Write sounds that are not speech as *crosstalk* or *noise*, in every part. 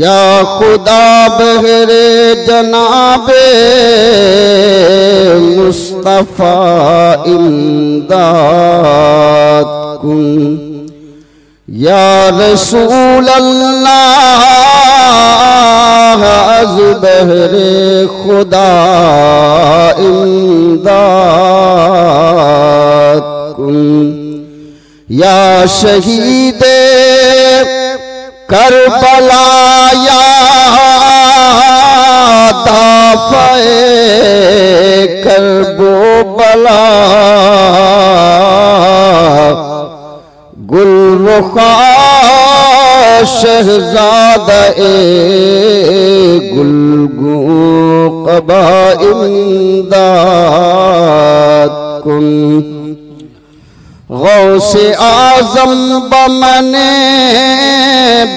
या खुदा बहरे जनाबे मुस्तफ़ा इमदाद कुन। या रसूल अल्लाह अज बहरे खुदा इमदाद कुन। या शहीद करबलाया दाफे करबो बला गुल शहजाद ए गुलगू कबा इमदाद कुन गौसे आज़म बमने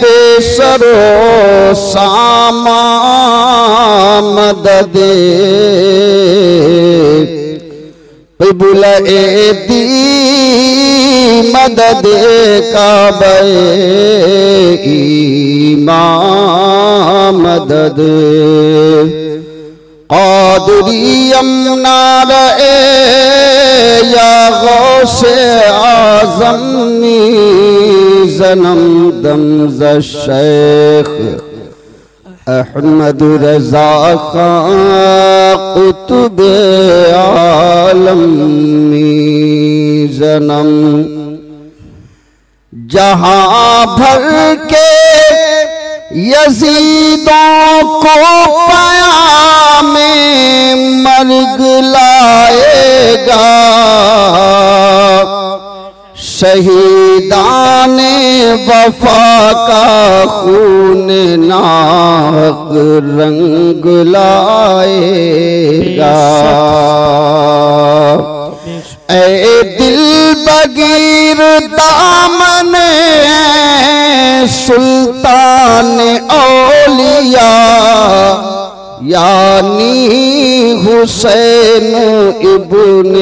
बेसरो सामा मददे। पिबुल ए दी मदद काबे ईमा मदद। कादरियम नार या गौसे आजमी जन्म दमज शेख अहमद रजा कुतुब आलमी जन्म जहाँ भर यजीदों को पाया में मर्ग लाएगा। शहीदान वफा का खून नाक रंग लाएगा। ए दिल बगीर दामन सुल्तान औलिया, यानी हुसैन इब्न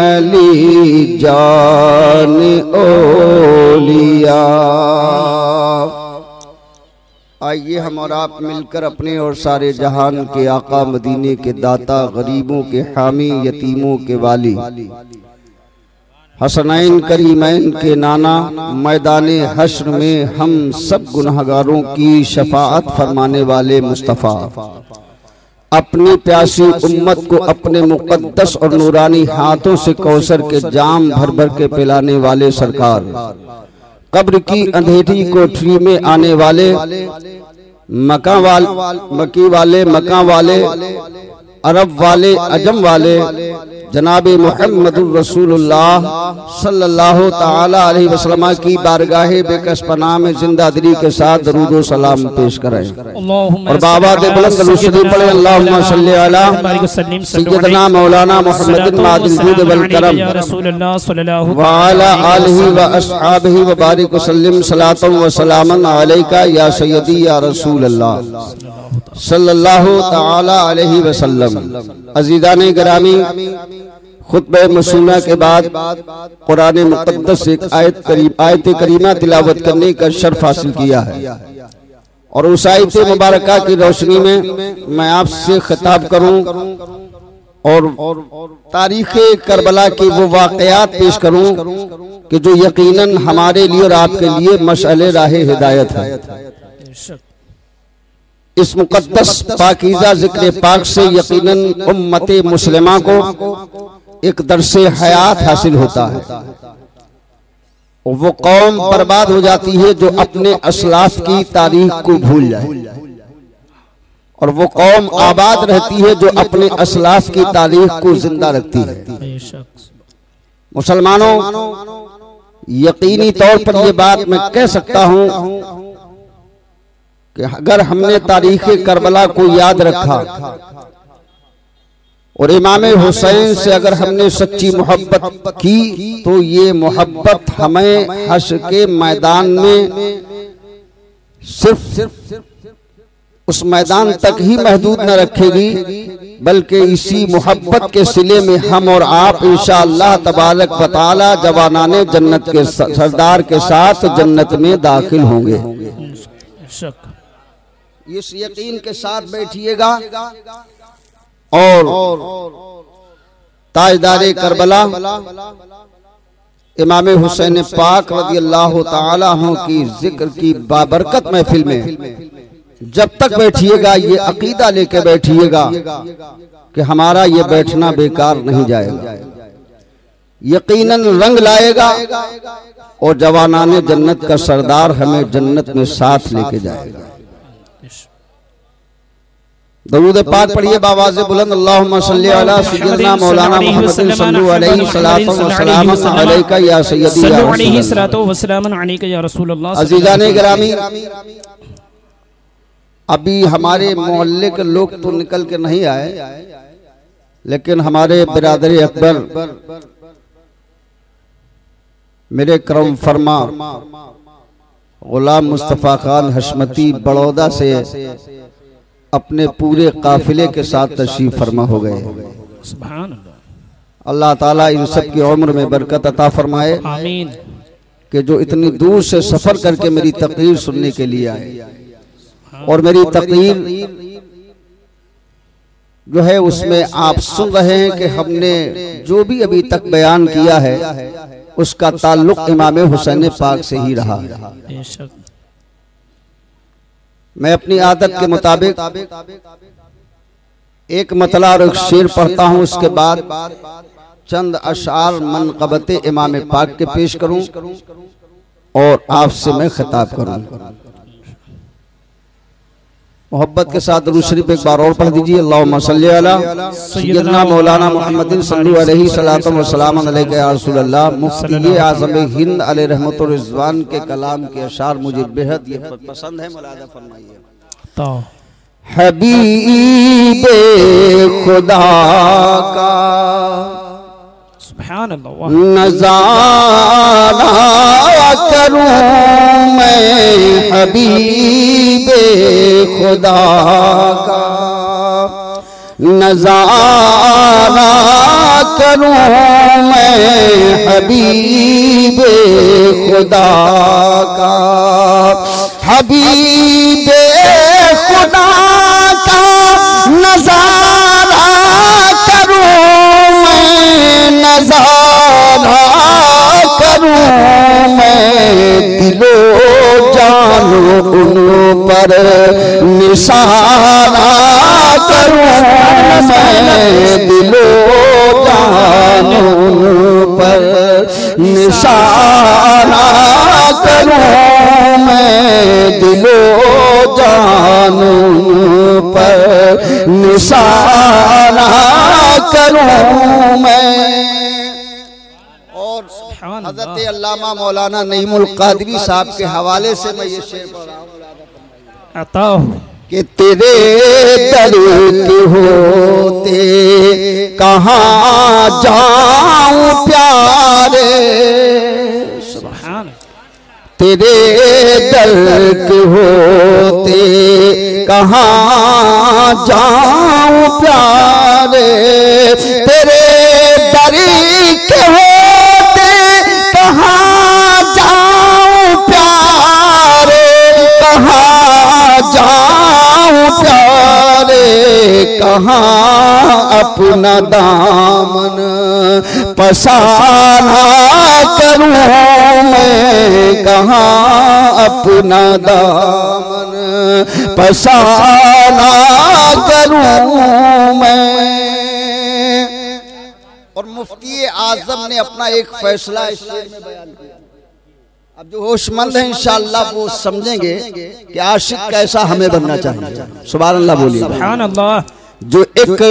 अली जान ओलिया आइए हम और आप मिलकर अपने और सारे जहान के आका मदीने के दाता, गरीबों के हामी, यतीमों के वाली हसनैन करीमैन के नाना, मैदान हश्र में हम सब गुनहगारों की शफात फरमाने वाले मुस्तफ़ा। अपनी प्यासी उम्मत को अपने मुकद्दस और नूरानी हाथों से कौसर के जाम भर भर के पिलाने वाले सरकार। कब्र की अंधेरी कोठरी में आने वाले मका वाल, मकी वाले मका वाले, अरब वाले, अजम वाले जनाब मोहम्मद रसूलुल्लाह सल्लल्लाहु अलैहि वसल्लम की बारगाह बेकस पनाह में ज़िंदा दिली के साथ दरूद सलाम पेश करें और बाबा बुलंद पढ़े मौलाना मुहम्मद बारिक व सलामन अलैका या सय्यदी या रसूल अल्लाह सल्लल्लाहु अलैहि वसल्लम। ग्रामी खुतब मसूना के बाद कुरान मुकदस एक आयत करीब आयत करीमा तिलावत करने का शर्फ हासिल किया है। और उस आयत मुबारक की रोशनी में मैं आपसे खिताब करूँ और तारीख करबला की वो वाकयात पेश करूँ कि जो यकीनन हमारे लिए और आपके लिए मशअल राह हिदायत है। इस मुकद्दस पाकिजा ज़िक्र पाक से यकीनन उम्मत मुस्लिमा को एक दरस हयात हासिल होता है। वो कौम बर्बाद हो जाती है जो अपने असलाफ की तारीख को भूल जाए। और वो कौम आबाद रहती है जो अपने असलाफ की तारीख को ज़िंदा रखती है। मुसलमानों, यकीनी तौर पर यह बात मैं कह सकता हूँ कि अगर हमने तारीख करबला को याद रखा और इमाम हुसैन से अगर हमने सच्ची मोहब्बत की तो ये मोहब्बत हमें हश के मैदान में सिर्फ़ उस मैदान तक ही महदूद न रखेगी बल्कि इसी मोहब्बत के सिले में हम और आप इंशा अल्लाह तबारक बताला जवाना जन्नत के सरदार के साथ जन्नत में दाखिल होंगे। इस यकीन के साथ बैठिएगा। और ताजदार करबला इमाम हुसैन पाक रदी अल्लाह तु की ज़िक्र की बाबरकत महफिल में जब तक बैठिएगा ये अकीदा लेके बैठिएगा कि हमारा ये बैठना बेकार नहीं जाएगा। यकीनन रंग लाएगा और जवानान जन्नत का सरदार हमें जन्नत में साथ लेके जाएगा। दरूद पाक पढ़िए बाबाज बुलंद अल्लाहुम्मा सल्ली अला सय्यदना मौलाना मुहम्मद सल्लल्लाहु अलैहि सलातो व सलाम अलैका या सय्यदी या अलैहि सलातो व सलाम अलैका या रसूल अल्लाह अजीजान गिरामी अभी हमारे मोहल्ले के लोग तो निकल के नहीं आए। लेकिन हमारे बिरादरी अकबर मेरे करम फरमा गुलाम मुस्तफ़ा खान हशमती बड़ौदा से अपने पूरे काफिले के साथ तशरीफ़ फरमा हो गए। अल्लाह ताला इन सब की उम्र में बरकत अता फरमाए कि जो इतनी दूर से सफ़र करके मेरी तकरीर सुनने के लिए आए। और मेरी तकरीर जो है उसमें आप सुन रहे हैं कि हमने जो भी अभी तक बयान किया है उसका ताल्लुक इमाम हुसैन पाक से ही रहा। मैं अपनी आदत के मुताबिक एक मतला और एक शेर पढ़ता हूँ उसके बाद चंद अशार मनकबत इमाम पाक के पेश करूँ और आपसे मैं खिताब करूँ। मोहब्बत के साथ शरीफ एक बार और पढ़ दीजिए। अल्लाह मौलाना मोहम्मद मुफ्ती आज़म हिंद अल रहमत रिजवान के कलाम के अशार मुझे बेहद ये पसंद है मुलाजा फरमाइए। तो। हबीब खुदा का नज़ारा करूँ मैं हबीब खुदा का। नज़ारा करूँ मैं हबीब खुदा का। हबीब खुदा का नज़ारा नज़ारा करूँ मैं दिलो जानो उन पर निशाना करूँ मैं दिलो जानो पर निशाना करूँ मैं दिलो जानो पर निशाना करूँ मैं। और हज़रत अल्लामा मौलाना नईमुल कादरी साहब के हवाले से मैं ये शेर कि तेरे दर होते कहाँ जाऊँ प्यारे? तेरे दर्द होते कहाँ जाऊँ प्यारे? तेरे दर के होते कहाँ अपना दामन पसारा करूँ मैं? कहाँ अपना दामन पसारा करूँ मैं? और मुफ्ती आज़म ने अपना एक फैसला इस में बयान किया। अब जो होशमंद है इंशाअल्लाह वो समझेंगे कि आशिक कैसा हमें बनना चाहिए। सुबह अल्लाह बोलिए जो एक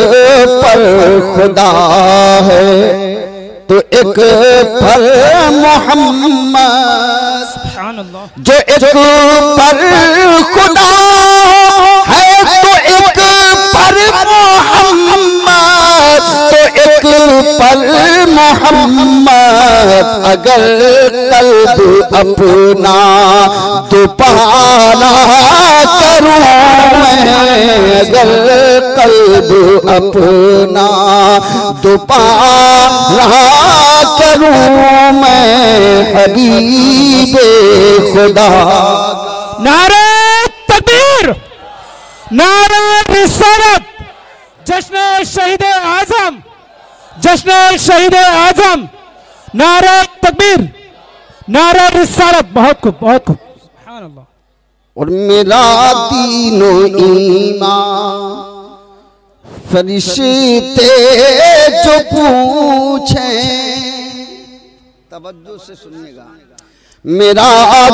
पर खुदा है तो एक पर मोहम्मद। जो एक पर खुदा है पर मोहम्मद, अगर कल्ब अपना दोबारा करूँ मैं, अगर कल्ब अपना दोबारा करूँ मैं, हबीबे खुदा। नारे तकबीर, नारे रिसालत जश्न शहीद आज़म जश्न शहीद आज़म नारे तकबीर। नारे रिसालत। बहुत खूब बहुत खूब। सुभान और मेरा दीनो ईमान। फरिश्ते जो पूछे तवज्जो से सुनिएगा। मेरा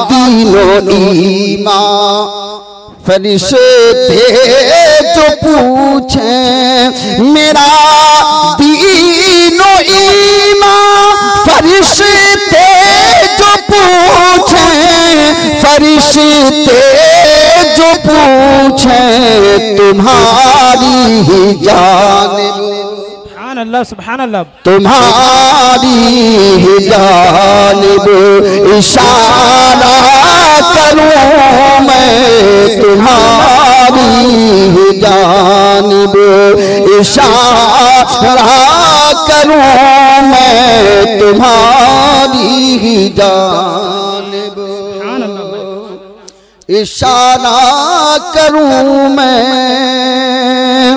दीनो ईमान। फरिश्ते जो पूछे मेरा दीनो ईमान फरिश्ते जो पूछे फरिश्ते जो पूछे तुम्हारी ही सुभान अल्लाह सुभान अल्लाह तुम्हारी जानिब इशारा करूँ मैं तुम्हारी जानिब इशारा करूँ मैं तुम्हारी जानिब। इशारा करूँ मैं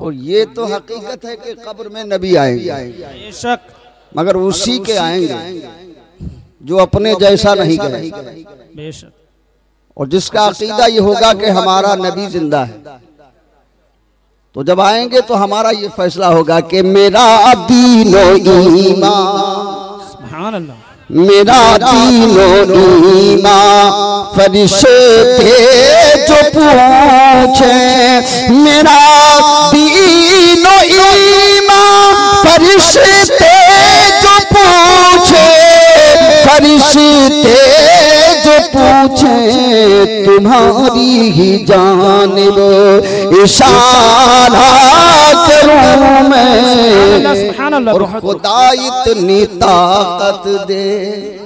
और ये तो हकीकत है कि कब्र में नबी आएँगे। बेशक। मगर उसी के आएँगे जो अपने जैसा नहीं गए। बेशक। और जिसका अकीदा ये होगा कि हमारा नबी ज़िंदा है। तो जब आएँगे तो हमारा ये फैसला होगा कि मेरा दीनो ईमान। सुभान अल्लाह मेरा दीनो ईमान। फरिश्ते जो पूछे मेरा फरिश्ते जो पूछे फरिश्ते जो पूछे तुम्हारी ही जानब इशारा करूँ मैं। और खुदा इतनी ताकत दे।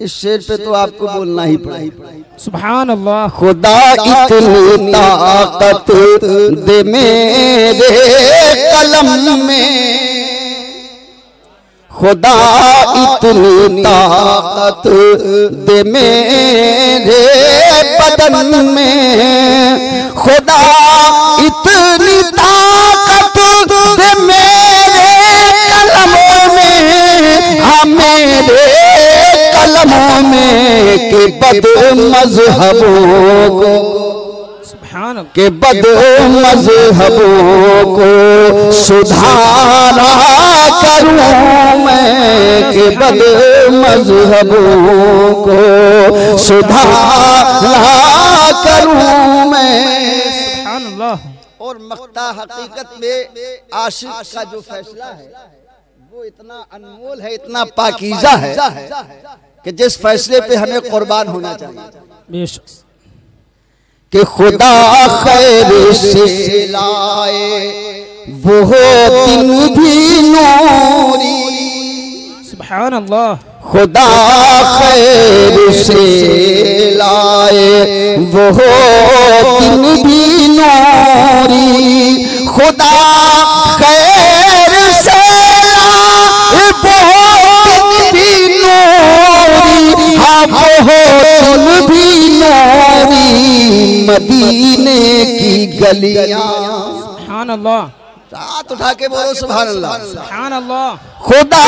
इस शेर पे तो आपको बोलना ही पड़ेगा। सुभान अल्लाह खुदा इतनी ताकत दे मेरे कलम में। खुदा इतनी ताकत दे मेरे बदन में। खुदा इतनी ताकत दे मेरे कलमों में। हाँ मेरे कलमों में के बद मजहबों को के बद मजहबों को सुधारा करूँ मैं के बद मजहबों को सुधारा करूँ मैं। सुभान अल्लाह और मख्ता हकीकत में आशिक का जो फैसला है वो इतना अनमोल है इतना पाकीजा है। कि जिस फैसले पे हमें कुर्बान होना चाहिए। कि खुदा खैर से लाए वो दिन भी नूरी। सुभान अल्लाह खुदा खैर से लाए वो दिन भी नूरी। खुदा खैर हाँ वो दिन भी नारी मदीने की गलियाँ। सुभान अल्लाह हाथ उठा के बोलो सुभान अल्लाह सुभान अल्लाह खुदा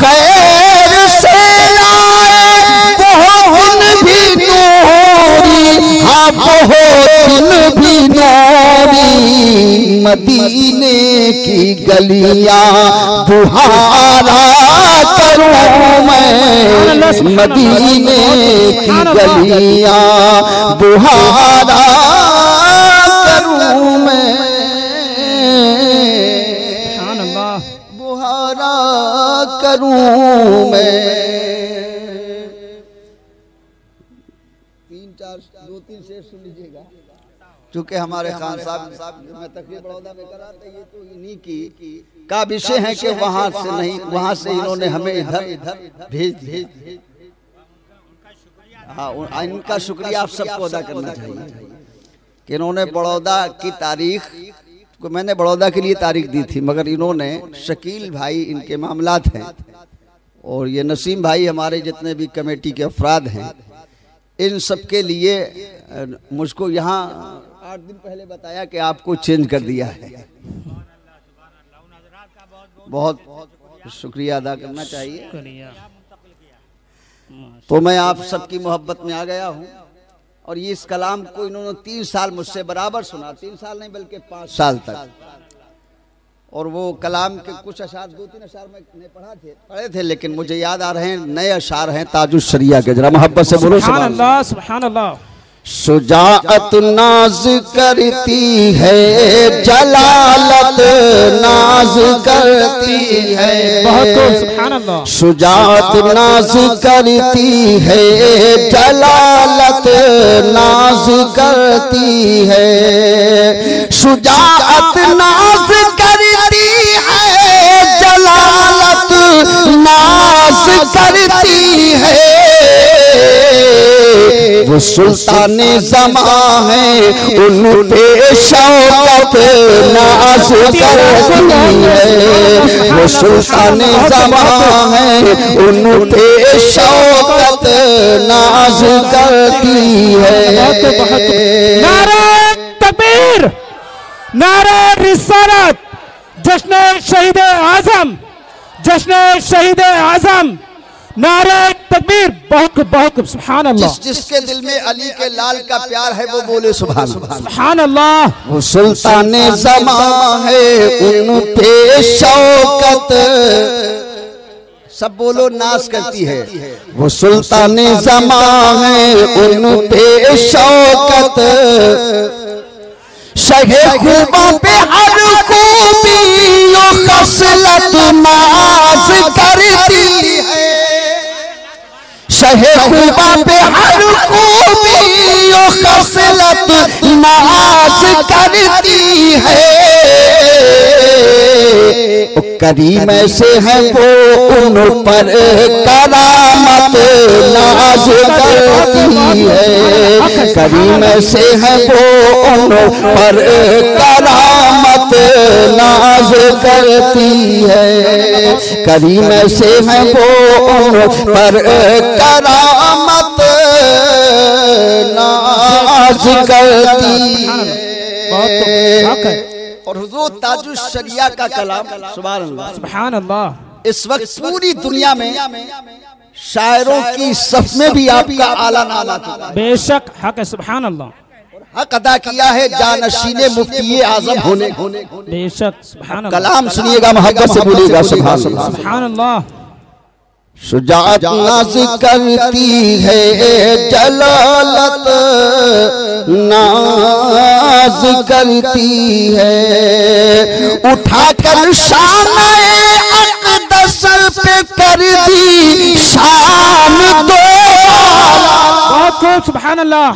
खैर से लाए बहुत भी नूरी हाँ बहुत भी नूरी मदीने की गलियाँ बुहारा करूँ मैं मदीने की गलियाँ बुहारा करूँ मैं बुहारा करूँ मैं। दो तीन शेर सुन लीजिएगा। चूँकि हमारे खान साहब मैं तकरीर बड़ौदा में करा था ये तो इन्हीं की का विषय है कि वहाँ से नहीं वहाँ से इन्होंने हमें इधर भेज भेज हाँ इनका शुक्रिया आप सबको अदा करना चाहिए। कि इन्होंने बड़ौदा की तारीख को मैंने बड़ौदा के लिए तारीख दी थी मगर इन्होंने शकील भाई इनके मामला हैं। और ये नसीम भाई हमारे जितने भी कमेटी के अफराद हैं इन सब के लिए, मुझको यहाँ आठ दिन पहले बताया कि आपको चेंज कर दिया है। बहुत शुक्रिया अदा करना चाहिए। तो मैं आप सबकी मोहब्बत में आ गया हूँ। और ये इस कलाम को इन्होंने तीन साल मुझसे बराबर सुना, तीन साल नहीं बल्कि पाँच साल तक। और वो कलाम के कुछ अशार दो तीन अशार मैंने पढ़ा थे पढ़े थे लेकिन मुझे याद आ रहे हैं नए अशार हैं ताजुश शरिया के जरा मोहब्बत से बोलो अल्लाह अल्लाह। शुजाअत नाज करती है जलालत नाज करती है। अल्लाह। शुजात नाज करती है जलालत नाज करती है। सुजात नाज करती है। वो सुल्तान जमा है उन शौकत नाज करती है। वो सुल्तान जमा है उन शौकत नाज करती है। नारा तकबीर नारा रिसालत जश्न शहीद आज़म जश्न शहीद आज़म नारा तकबीर बहुत बहुत सुभान अल्लाह जिस जिसके दिल में अली के लाल का प्यार है वो बोले सुभान अल्लाह सुभान अल्लाह वो सुल्तान जमा है उन पे शौकत। सब बोलो नाश करती है। वो सुल्तान जमा है उन पे शौकत। शहे खूबा पे हर खूबी खसलत नाज करती है। शहे खूबा पे हर खसलत नाज करती है। करीम से है वो उन पर करामत नाज करती है। करीम ऐसे है वो उन पर करामत नाज करती है। करीम ऐसे है वो पर करामत नाज करती हक है। और हुजूर ताजुश शरिया का कलाम सुभान अल्लाह सुभान इस वक्त पूरी दुनिया में शायरों की सफ में भी आपका आला है बेशक हक है सुभान अल्लाह हक अदा किया है जानशीने मुफ्ती आज़म होने। बेशक सुभान अल्लाह कलाम सुनिएगा मोहब्बत से बोलिएगा सुभान अल्लाह सुभान अल्लाह शुजात नाज करती है जलालत नाज करती है। उठाकर शान कर दी शान दो। बहुत खूब सुबहान अल्लाह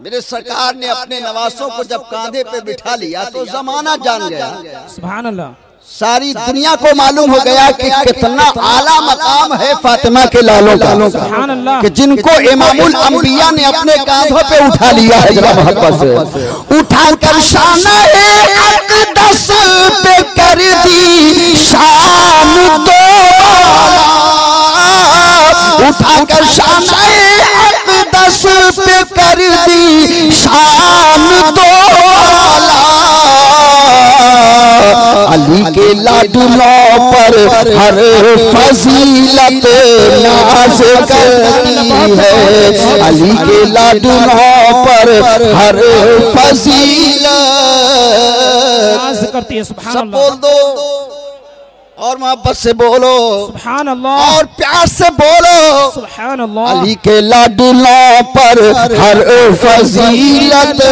मेरे सरकार ने अपने नवासों को जब कांधे पे बिठा लिया तो जमाना जान गया। सुबहान अल्लाह सारी दुनिया को मालूम हो गया कि कितना आला मकाम है फातिमा के लालों का। कि। जिनको इमामुल अंबिया ने अपने कांधों पे उठा लिया है जरा मोहब्बत से। उठाकर शान अकदस पे कर दी। शान दो उठाकर शान अकदस पे कर दी। शान दो अली के लाडलों पर हर फजीलत नाज करती है। अली के लाडलों पर हर फजीलत नाज करती है सुभान सब अल्लाह। बोल दो। और मोहब्बत से बोलो। सुबहान अल्लाह और प्यार से बोलो। सुबहान अल्लाह अली के लाडुलों पर हर फजीलत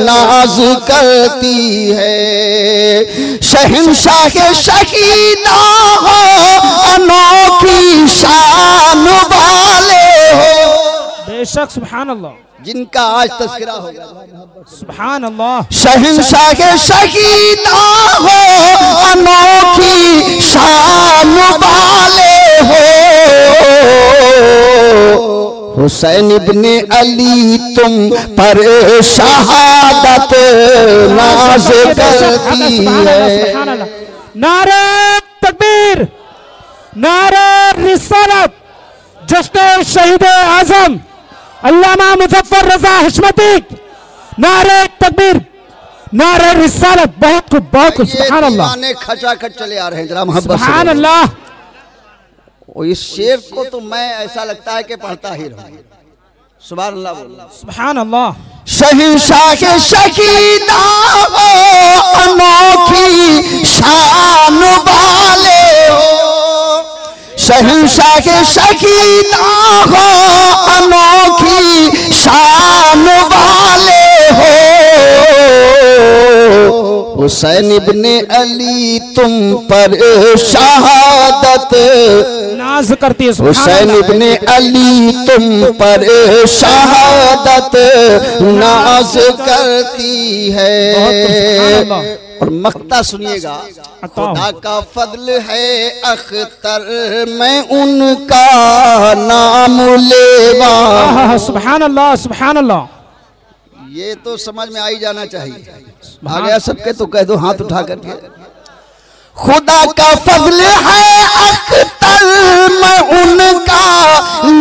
नाज करती है। शहनशाह शहीदा हो अनोखी शान वाले हो। बेशक सुबहान अल्लाह जिनका आज तस्करा होगा सुबहान अल्लाह शहनशाह शहीदा हो अनोखी शान वाले हो। हुसैन इब्ने अली तुम पर शहादत नाज करती है। नारे तकबीर नारे रिसालत जश्न शहीद आज़म अल्लामा मुजफ्फर रजा हशमती नारे तकबीर नारे रिसालत बहुत खूब बहुत खूब सुबहान अल्लाह दीवाने खचाखच चले आ रहे हैं जरा मोहब्बत से सुबहान बोलो। अल्लाह और इस शेर को तो मैं ऐसा लगता है कि पढ़ता ही रहूँ सुबह अल्लाह बोलो सुबहान अल्लाह शहनशाह शहीदा हो अनोखी शान वाले हो शहनशाह शहीदा हो अनोखी शान वाले हो। हुसैन इब्ने अली तुम पर शहादत। नाज करती है हुसैन इब्ने अली तुम पर शहादत नाज करती है। अल्लाह। और मक्ता सुनिएगा। खुदा का फजल है अख्तर मैं उनका नाम लेवा सुबहान अल्लाह सुबहान अल्लाह ये तो समझ में आई जाना चाहिए। आ गया सबके तो कह दो हाथ उठा करके। खुदा का फजल है अख्तर मैं उनका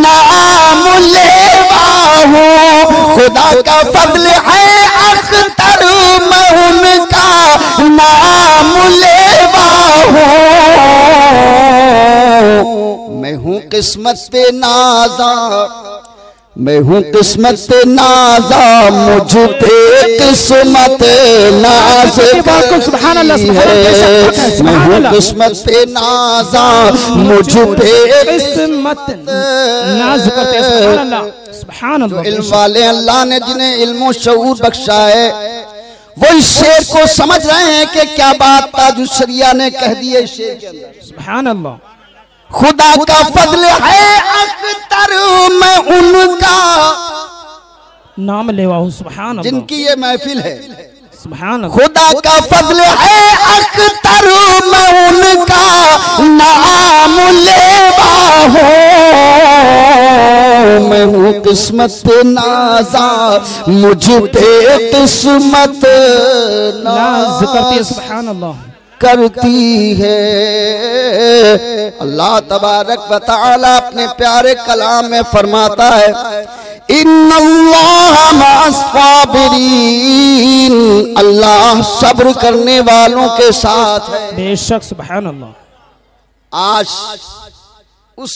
नाम लेवा हूँ। खुदा का फजल है अख्तर मैं उनका नाम लेवा हूँ। मैं हूँ किस्मत पे नाजा मैं हूँ किस्मत नाजा मुझ पे किस्मत नाज है। मैं हूँ किस्मत नाजा मुझ पे किस्मत नाज इल्म वाले अल्लाह ने जिन्हें इल्म शऊर बख्शा है वो इस शेर को समझ रहे हैं कि क्या बात ताजुशरिया ने कह दी है शेर के अंदर। सुबहान अल्लाह खुदा का फजल है अख्तर में उनका। नाम लेवा सुबहान जिनकी ये महफिल है। सुबहान खुदा का फजल है अख्तर में उनका। नाम लेवा हो। मैं हूँ किस्मत नाजा मुझ पे किस्मत नाज करती है सुबहान अल्लाह। करती है। अल्लाह तबारक व तआला अपने प्यारे कलाम में फरमाता है इन अल्लाह सब्र करने वालों के साथ है। बेशक सुबहान अल्लाह आज उस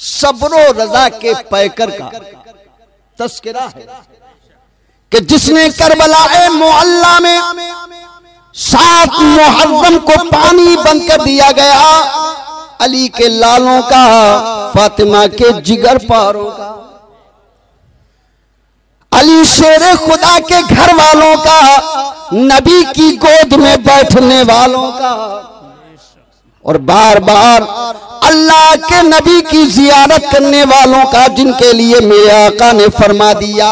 सब्रो रजा के पैकर का तस्करा है कि जिसने करबलाए मोहल्ला में सात मुहर्रम को पानी बंद कर दिया गया। अली के लालों का फातिमा के जिगर पारों का। अली शेर खुदा के घर वालों का नबी की गोद में बैठने वालों का। और बार बार अल्लाह के नबी की जियारत करने वालों का जिनके लिए मेरे आका ने फरमा दिया।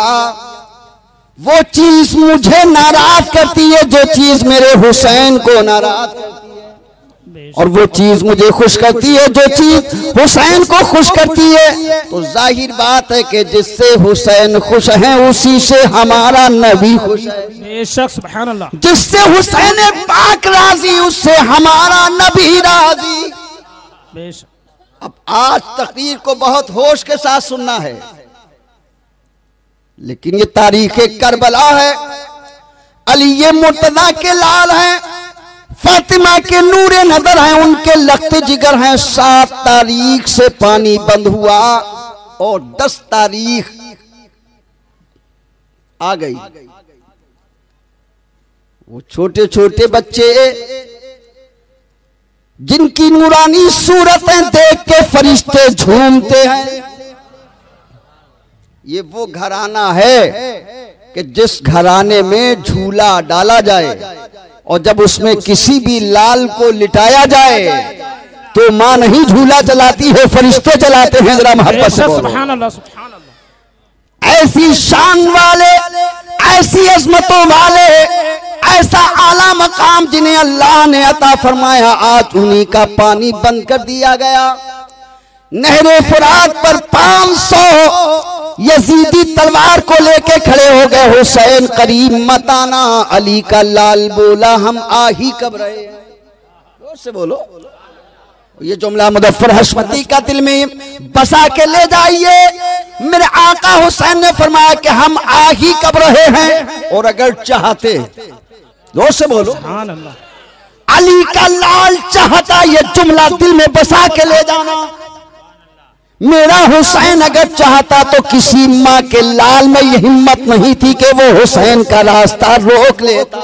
वो चीज़ मुझे नाराज़ करती है जो चीज़ मेरे हुसैन को नाराज़ करती है। और वो चीज़ मुझे खुश करती है जो चीज़ हुसैन को खुश करती है। तो ज़ाहिर बात है कि जिससे हुसैन खुश हैं उसी से हमारा नबी खुश है। जिससे हुसैन पाक राज़ी उससे हमारा नबी राज़ी। अब आज तकरीर को बहुत होश के साथ सुनना है। लेकिन ये तारीख करबला है। अली ये मुर्तदा के लाल हैं। फातिमा के नूरे नज़र हैं। उनके लखते जिगर हैं। सात तारीख से पानी बंद हुआ और दस तारीख आ गई। वो छोटे छोटे बच्चे जिनकी नूरानी सूरतें देख के फरिश्ते झूमते हैं। ये वो घराना है कि जिस घराने में झूला डाला जाए और जब उसमें किसी भी लाल को लिटाया जाए तो माँ नहीं झूला चलाती है फरिश्ते चलाते हैं जरा मोहब्बत से ऐसी शान वाले ऐसी अजमतों वाले ऐसा आला मकाम जिन्हें अल्लाह ने अता फरमाया आज उन्हीं का पानी बंद कर दिया गया। नहरे फुरात पर 500 यजीदी तलवार को लेके खड़े हो गए हुसैन करीब मताना अली का लाल बोला हम आ ही कब रहे ज़ोर से बोलो। ये जुमला मुदफ्फर हशमती का दिल में बसा के ले जाइए। मेरे आका हुसैन ने फरमाया कि हम आ ही कब रहे हैं? और अगर चाहते ज़ोर से बोलो। अली का लाल चाहता ये जुमला दिल में बसा के ले जाना। मेरा हुसैन अगर चाहता तो किसी माँ के लाल में ये हिम्मत नहीं थी कि वो हुसैन का रास्ता रोक लेता।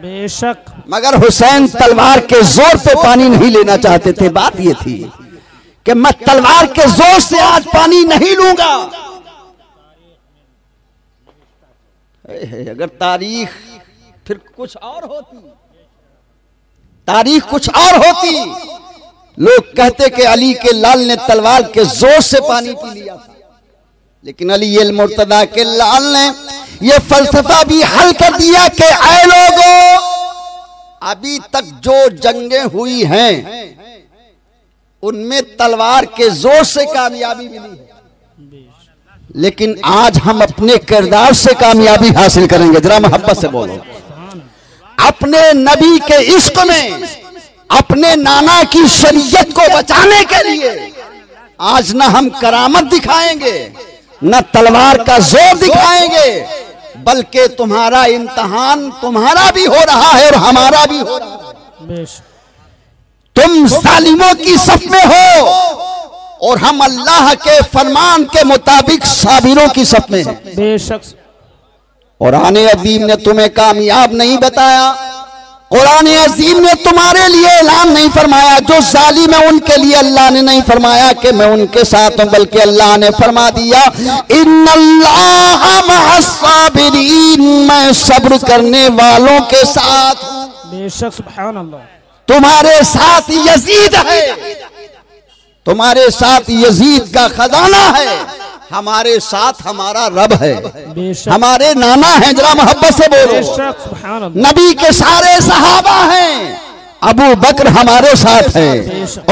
बेशक। मगर हुसैन तलवार के ज़ोर पे पानी नहीं लेना चाहते थे बात ये थी कि मैं तलवार के ज़ोर से आज पानी नहीं लूँगा। अगर तारीख फिर कुछ और होती तारीख कुछ और होती। लोग कहते कि अली के लाल ने तलवार के ज़ोर से पानी पी लिया था। लेकिन अली ये मुर्तदा के लाल ने ये फलसफा भी हल कर दिया कि आए लोगों, अभी तक जो जंगें हुई हैं, उनमें तलवार के ज़ोर से कामयाबी मिली है। लेकिन आज हम अपने किरदार से कामयाबी हासिल करेंगे। जरा मोहब्बत से बोलो। अपने नबी के इश्क में अपने नाना की शरीयत को बचाने के लिए आज न हम करामत दिखाएँगे न तलवार का ज़ोर दिखाएँगे बल्कि तुम्हारा इम्तहान तुम्हारा भी हो रहा है और हमारा भी हो रहा है। तुम सालिमों की सफ में हो और हम अल्लाह के फरमान के मुताबिक साबिरों की सफ में हैं। बेशक। और आने अजीम ने तुम्हें कामयाब नहीं बताया कुरान अजीम ने तुम्हारे लिए ऐलान नहीं फरमाया जो जालिम है उनके लिए अल्लाह ने नहीं फरमाया कि मैं उनके साथ हूँ बल्कि अल्लाह ने फरमा दिया इन मैं सब्र करने वालों के साथ बेशक तुम्हारे साथ यजीद है। तुम्हारे साथ यजीद का खजाना है। हमारे साथ हमारा रब है। हमारे नाना है जरा मोहब्बत से बोलो। नबी के सारे सहाबा हैं। अबू बकर हमारे साथ है।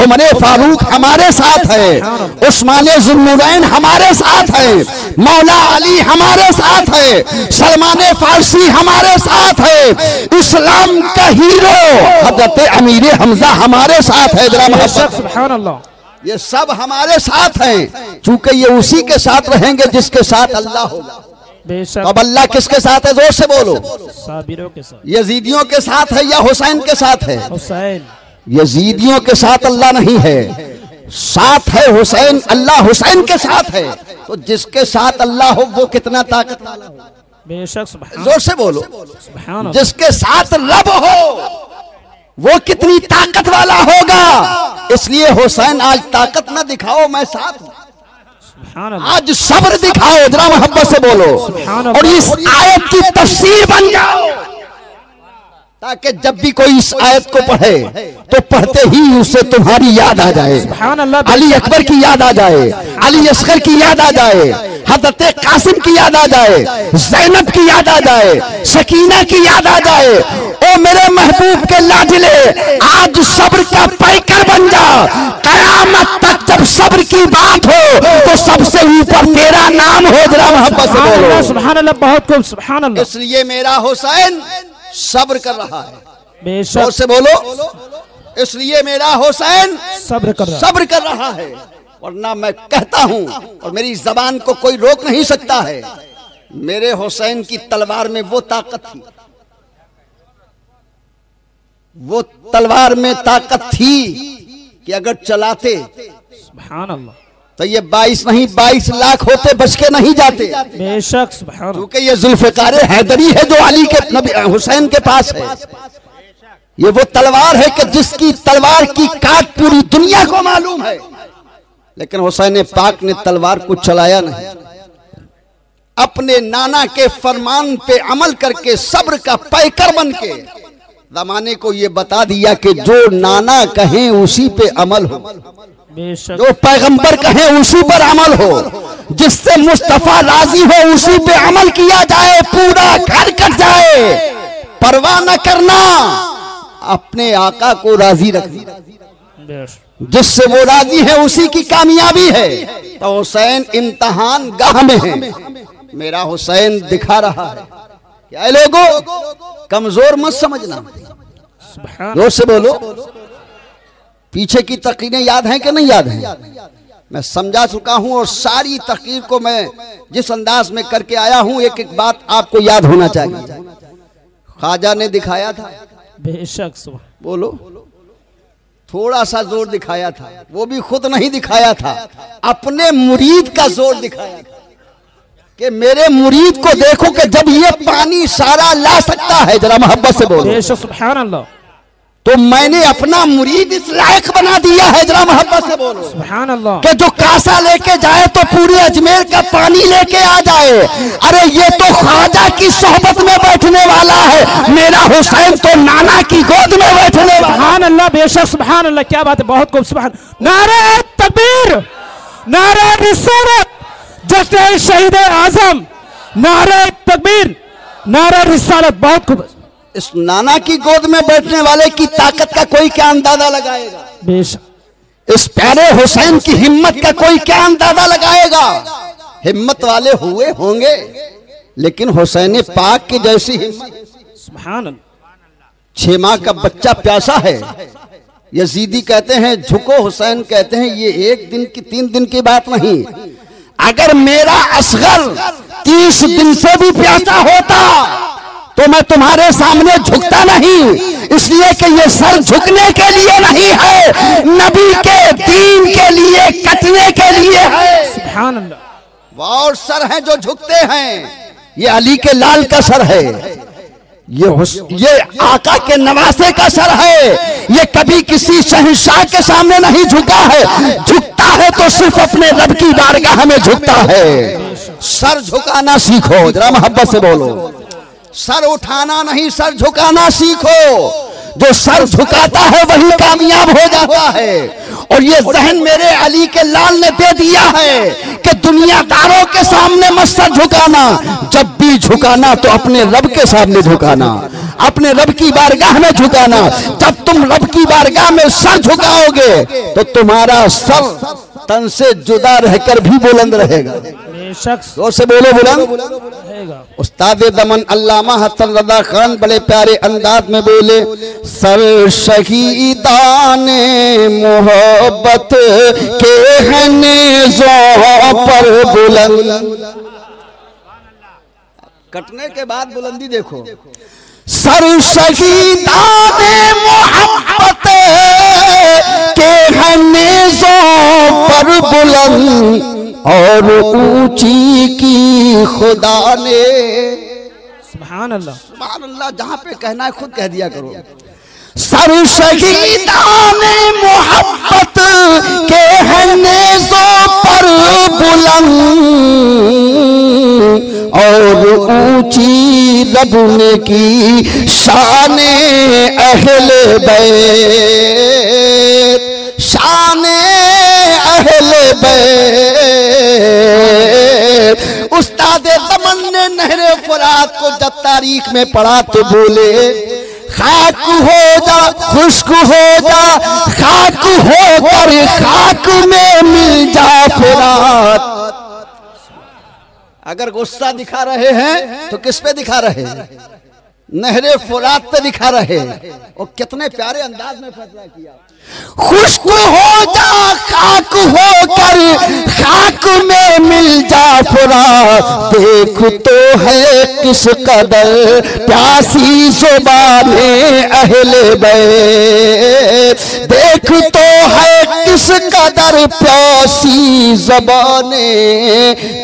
उमर फारूक हमारे साथ है। उस्मान जुन्नूरैन हमारे साथ है। मौला अली हमारे साथ है। सलमान फारसी हमारे साथ है। इस्लाम का हीरो हज़रत अमीर हमजा हमारे साथ है जरा ये सब हमारे साथ हैं। चूँकि ये उसी के साथ रहेंगे जिसके साथ अल्लाह होगा। बेशक। अब अल्लाह किसके साथ है? ज़ोर से बोलो। साबिरों के साथ। यजीदियों के साथ है या हुसैन के साथ है? हुसैन। यजीदियों के साथ अल्लाह नहीं है। साथ है हुसैन अल्लाह हुसैन के साथ है। तो जिसके साथ अल्लाह हो वो कितना ताकत वाला हो बेशक ज़ोर से बोलो। जिसके साथ रब हो वो कितनी ताकत वाला होगा? इसलिए हुसैन आज ताकत ना दिखाओ मैं साथ हूँ। आज सब्र दिखाओ जरा मोहब्बत से बोलो। और इस आयत की तस्वीर बन जाओ। ताकि जब भी कोई इस आयत को पढ़े तो पढ़ते ही उसे तुम्हारी याद आ जाए। अली अकबर की याद आ जाए अली असगर की याद आ जाए हज़रत कासिम की याद आ जाए जैनब की याद आ जाए शकीना की याद आ जाए ओ मेरे महबूब के लाडले आज सब्र का पैकर बन जा कयामत तक जब सब्र की बात हो तो सबसे ऊपर तेरा नाम हो जरा मोहब्बत से बोलो। सुभान अल्लाह बहुत खूब सुभान अल्लाह इसलिए मेरा हुसैन सब्र कर रहा है। ज़ोर बेशक से बोलो। इसलिए मेरा हुसैन सब्र कर रहा सब्र कर रहा है। वरना मैं कहता हूँ और मेरी जबान को कोई रोक नहीं सकता है। मेरे हुसैन की तलवार में वो ताकत थी। वो तलवार में ताकत थी कि अगर चलाते सुभान अल्लाह। तो ये बाईस नहीं बाईस लाख होते बच के नहीं जाते। बेशक क्योंकि ये जुल्फकार हैदरी है जो अली के नबी हुसैन के पास है। ये वो तलवार है कि जिसकी तलवार की काट पूरी दुनिया को मालूम है। लेकिन हुसैन पाक ने तलवार को चलाया नहीं। अपने नाना के फरमान पे अमल करके सब्र का पैकर बन के जमाने को ये बता दिया कि जो नाना कहें उसी पे अमल हो। जो पैगंबर कहे उसी पर अमल हो। जिससे मुस्तफ़ा राज़ी हो उसी पे अमल किया जाए पूरा घर कट जाए। परवाह न करना। अपने आका को राज़ी रखना। जिससे वो राज़ी है उसी की कामयाबी है। तो हुसैन इम्तहान गाह में है। मेरा हुसैन दिखा रहा है। क्या लोगो कमज़ोर मत समझना। ज़ोर से बोलो। पीछे की तकरीरें याद हैं कि नहीं याद हैं? मैं समझा चुका हूँ और सारी तकरीर को मैं जिस अंदाज में करके आया हूँ एक एक बात आपको याद होना चाहिए। ख्वाजा ने दिखाया था। बेशक बोलो। थोड़ा सा ज़ोर दिखाया था। वो भी खुद नहीं दिखाया था। अपने मुरीद का ज़ोर दिखाया था। कि मेरे मुरीद को देखो कि जब ये पानी सारा ला सकता है जरा मोहब्बत से बोलो। अल्लाह तो मैंने अपना मुरीद इस लायक बना दिया है जरा मोहब्बत से बोलो। सुभान अल्लाह कि जो कासा लेके जाए तो पूरे अजमेर का पानी लेके आ जाए। अरे ये तो ख्वाजा की सोहबत में बैठने वाला है। मेरा हुसैन तो नाना की गोद में बैठने वाला। सुभान अल्लाह बेशक सुभान अल्लाह क्या बात है बहुत खूब सुभान नारे तकबीर नारे रिसालत जश्न शहीद आज़म नारे तकबीर नारे रिसालत बहुत खूब। इस नाना की गोद में बैठने वाले की ताकत का कोई क्या अंदाज़ा लगाएगा? बेशक। इस प्यारे हुसैन की हिम्मत का कोई क्या अंदाज़ा लगाएगा? हिम्मत वाले हुए होंगे लेकिन हुसैन पाक की जैसी हिम्मत। छह माह का बच्चा प्यासा है। यजीदी कहते हैं झुको हुसैन कहते हैं ये एक दिन की तीन दिन की बात नहीं। अगर मेरा असगर तीस दिन से भी प्यासा होता तो मैं तुम्हारे सामने झुकता नहीं। इसलिए कि ये सर झुकने के लिए नहीं है नबी के दीन के लिए कटने के लिए है। सुभान अल्लाह वो और सर हैं जो झुकते हैं। ये अली के लाल का सर है। ये ये आका के नवासे का सर है। ये कभी किसी शहनशाह के सामने नहीं झुका है। झुकता है तो सिर्फ़ अपने रब की बारगाह में झुकता है। सर झुकाना सीखो, जरा मोहब्बत से बोलो। सर उठाना नहीं, सर झुकाना सीखो। जो सर झुकाता है वही कामयाब हो जाता है। और ये जहन मेरे अली के लाल ने दे दिया है कि दुनियादारों के सामने मत सर झुकाना। जब भी झुकाना तो अपने रब के सामने झुकाना। अपने रब की बारगाह में झुकाना। जब तुम रब की बारगाह में सर झुकाओगे तो तुम्हारा सर तन से जुदा रहकर भी बुलंद रहेगा। बेशक। ज़ोर से बोलो बुलंद। उस्ताद दमन अल्लामा हसन रजा खान बड़े प्यारे अंदाज में बोले सर शहीदान मोहब्बत के हने पर बुलंद। कटने के बाद बुलंदी देखो, देखो। सर शहीदान मोहब्बत के हैं नेज़ों पर बुलंद और ऊँची की खुदा ने सुबह अल्लाह। सुभान अल्लाह जहाँ पे कहना है खुद कह दिया करो। सर शहीदान मोहब्बत के हैं नेज़ों पर बुलंद और ऊँची रब ने की शान अहल बैत, शान अहल बैत। उस्ताद दमन ने नहरे फुरात को जब तारीख में पढ़ा तो बोले खाक हो जा, खुश्क हो जा, खाक हो कर खाक में मिल जा फिरात अगर गुस्सा दिखा रहे हैं तो किस पे दिखा रहे हैं? नहरे फुरात पे दिखा रहे हैं। और कितने प्यारे अंदाज में फैसला किया। खुश्क हो जा, खाक हो कर खाक में मिल जा फुरात देख तो है किस कदर, प्यासी जुबाने अहले बैत। देख तो है किस कदर, प्यासी जबाने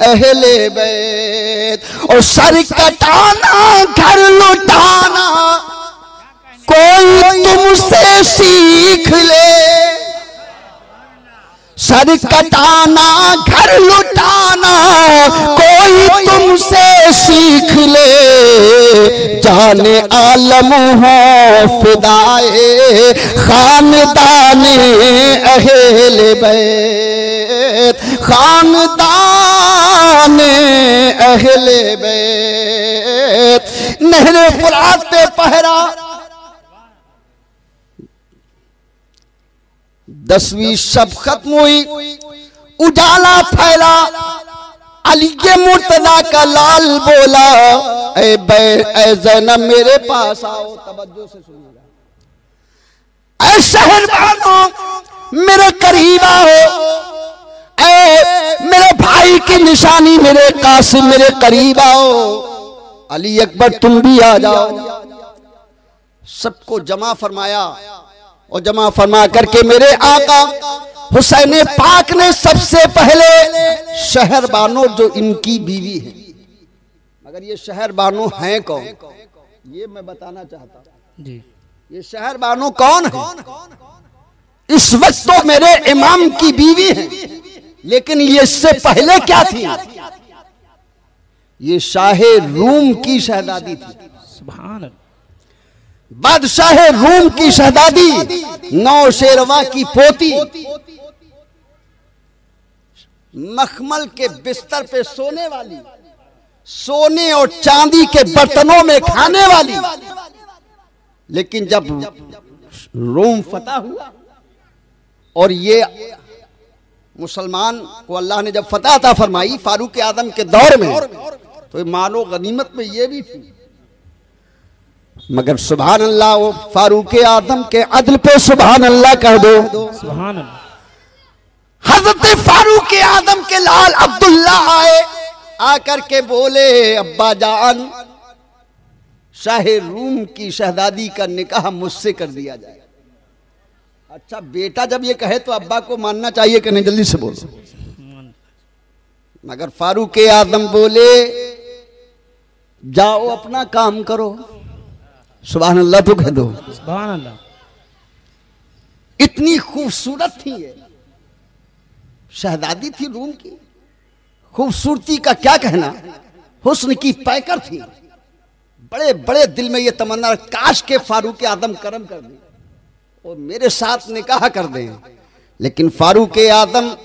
अहले बैत। और सर कटाना घर लुटाना कोई तुमसे सीख ले। सर कटाना घर लुटाना कोई तुमसे सीख ले। जाने आलम हो फिदाए खानदान अहल बैत खानदान अहल बैत। नहर फुरात पे पहरा दसवीं शब खत्म हुई, उजाला फैला। अली के मुर्तदा का लाल बोला, ए ए जैनब, मेरे पास आओ। तवज्जो से सुनिएगा। ऐ शहर मेरे करीब आओ। ऐ, मेरे भाई की निशानी मेरे कासिम, मेरे करीब आओ। अली अकबर, तुम भी आ जाओ। सबको जमा फरमाया और जमा फरमा करके मेरे आका हुसैन पाक ने सबसे पहले शहर बानो जो इनकी बीवी है। मगर ये शहर बानो हैं कौन? ये मैं बताना चाहता हूँ। जी। ये शहर बानो कौन है? इस वक्त तो मेरे इमाम की बीवी है। लेकिन ये इससे पहले क्या थी? ये शाह रूम की शहजादी थी। सुभान अल्लाह। बादशाह रूम की शहदादी नौ शेरवा की पोती। मखमल के बिस्तर पे सोने वाली, सोने और चांदी के बर्तनों में खाने वाली। लेकिन जब रोम फतह हुआ और ये मुसलमान को अल्लाह ने जब फतह था फरमाई फारूक आदम के दौर में तो मालो गनीमत में ये भी थी। मगर सुबहान अल्लाह वो फारूक आदम के अदल पे सुबहान अल्लाह कह दो। अल्लाह हज़रत फारूक आदम के लाल अब्दुल्ला आए आकर के बोले अब्बा जान शाह रूम की शहजादी का निकाह मुझसे कर दिया जाए। अच्छा बेटा जब ये कहे तो अब्बा को मानना चाहिए कि नहीं जल्दी से बोलो। मगर फारूक आदम बोले जाओ अपना काम करो। सुबह अल्लाह तो कह दो। अल्लाह इतनी खूबसूरत थी ये। शहजादी थी रूम की। खूबसूरती का क्या कहना? हुस्न की पैकर थी। बड़े बड़े दिल में ये तमन्ना काश के फारूक आदम करम कर दे। और मेरे साथ निकाह कर दें। लेकिन फारूक आदम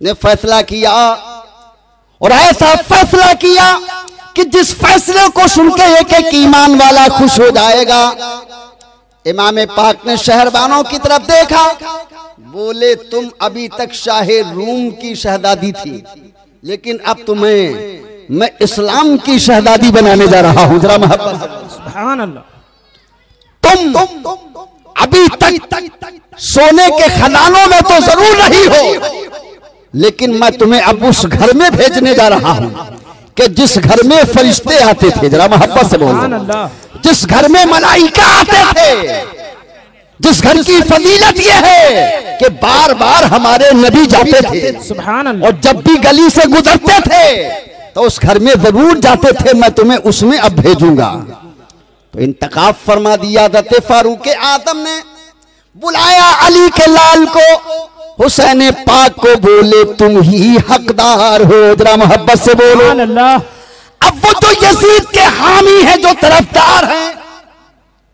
ने फैसला किया और ऐसा फैसला किया कि जिस फैसले को सुन के एक एक ईमान वाला खुश हो जाएगा। इमाम पाक ने शहरबानों की तरफ़ देखा। बोले तुम अभी तक शाह रूम की शहजादी थी लेकिन अब तुम्हें मैं इस्लाम की शहजादी बनाने जा रहा हूँ। जरा मोहब्बत से। सुभान अल्लाह तुम अभी तक सोने के खदानों में तो ज़रूर नहीं हो लेकिन मैं तुम्हें अब उस घर में भेजने जा रहा हूँ। कि जिस घर में फरिश्ते आते थे जरा मोहब्बत से सुभान बोलो जिस घर में मलाइका आते थे जिस घर की फजीलत यह है कि बार बार हमारे नबी जाते थे और जब भी गली से गुजरते थे तो उस घर में ज़रूर जाते थे मैं तुम्हें उसमें अब भेजूँगा। तो इंतकाफ फरमा दिया दत फारूक आदम ने बुलाया अली के लाल को हुसैन पाक को बोले तुम ही हकदार हो जरा मोहब्बत से बोलो। अब वो जो यजीद के हामी है जो तरफदार हैं।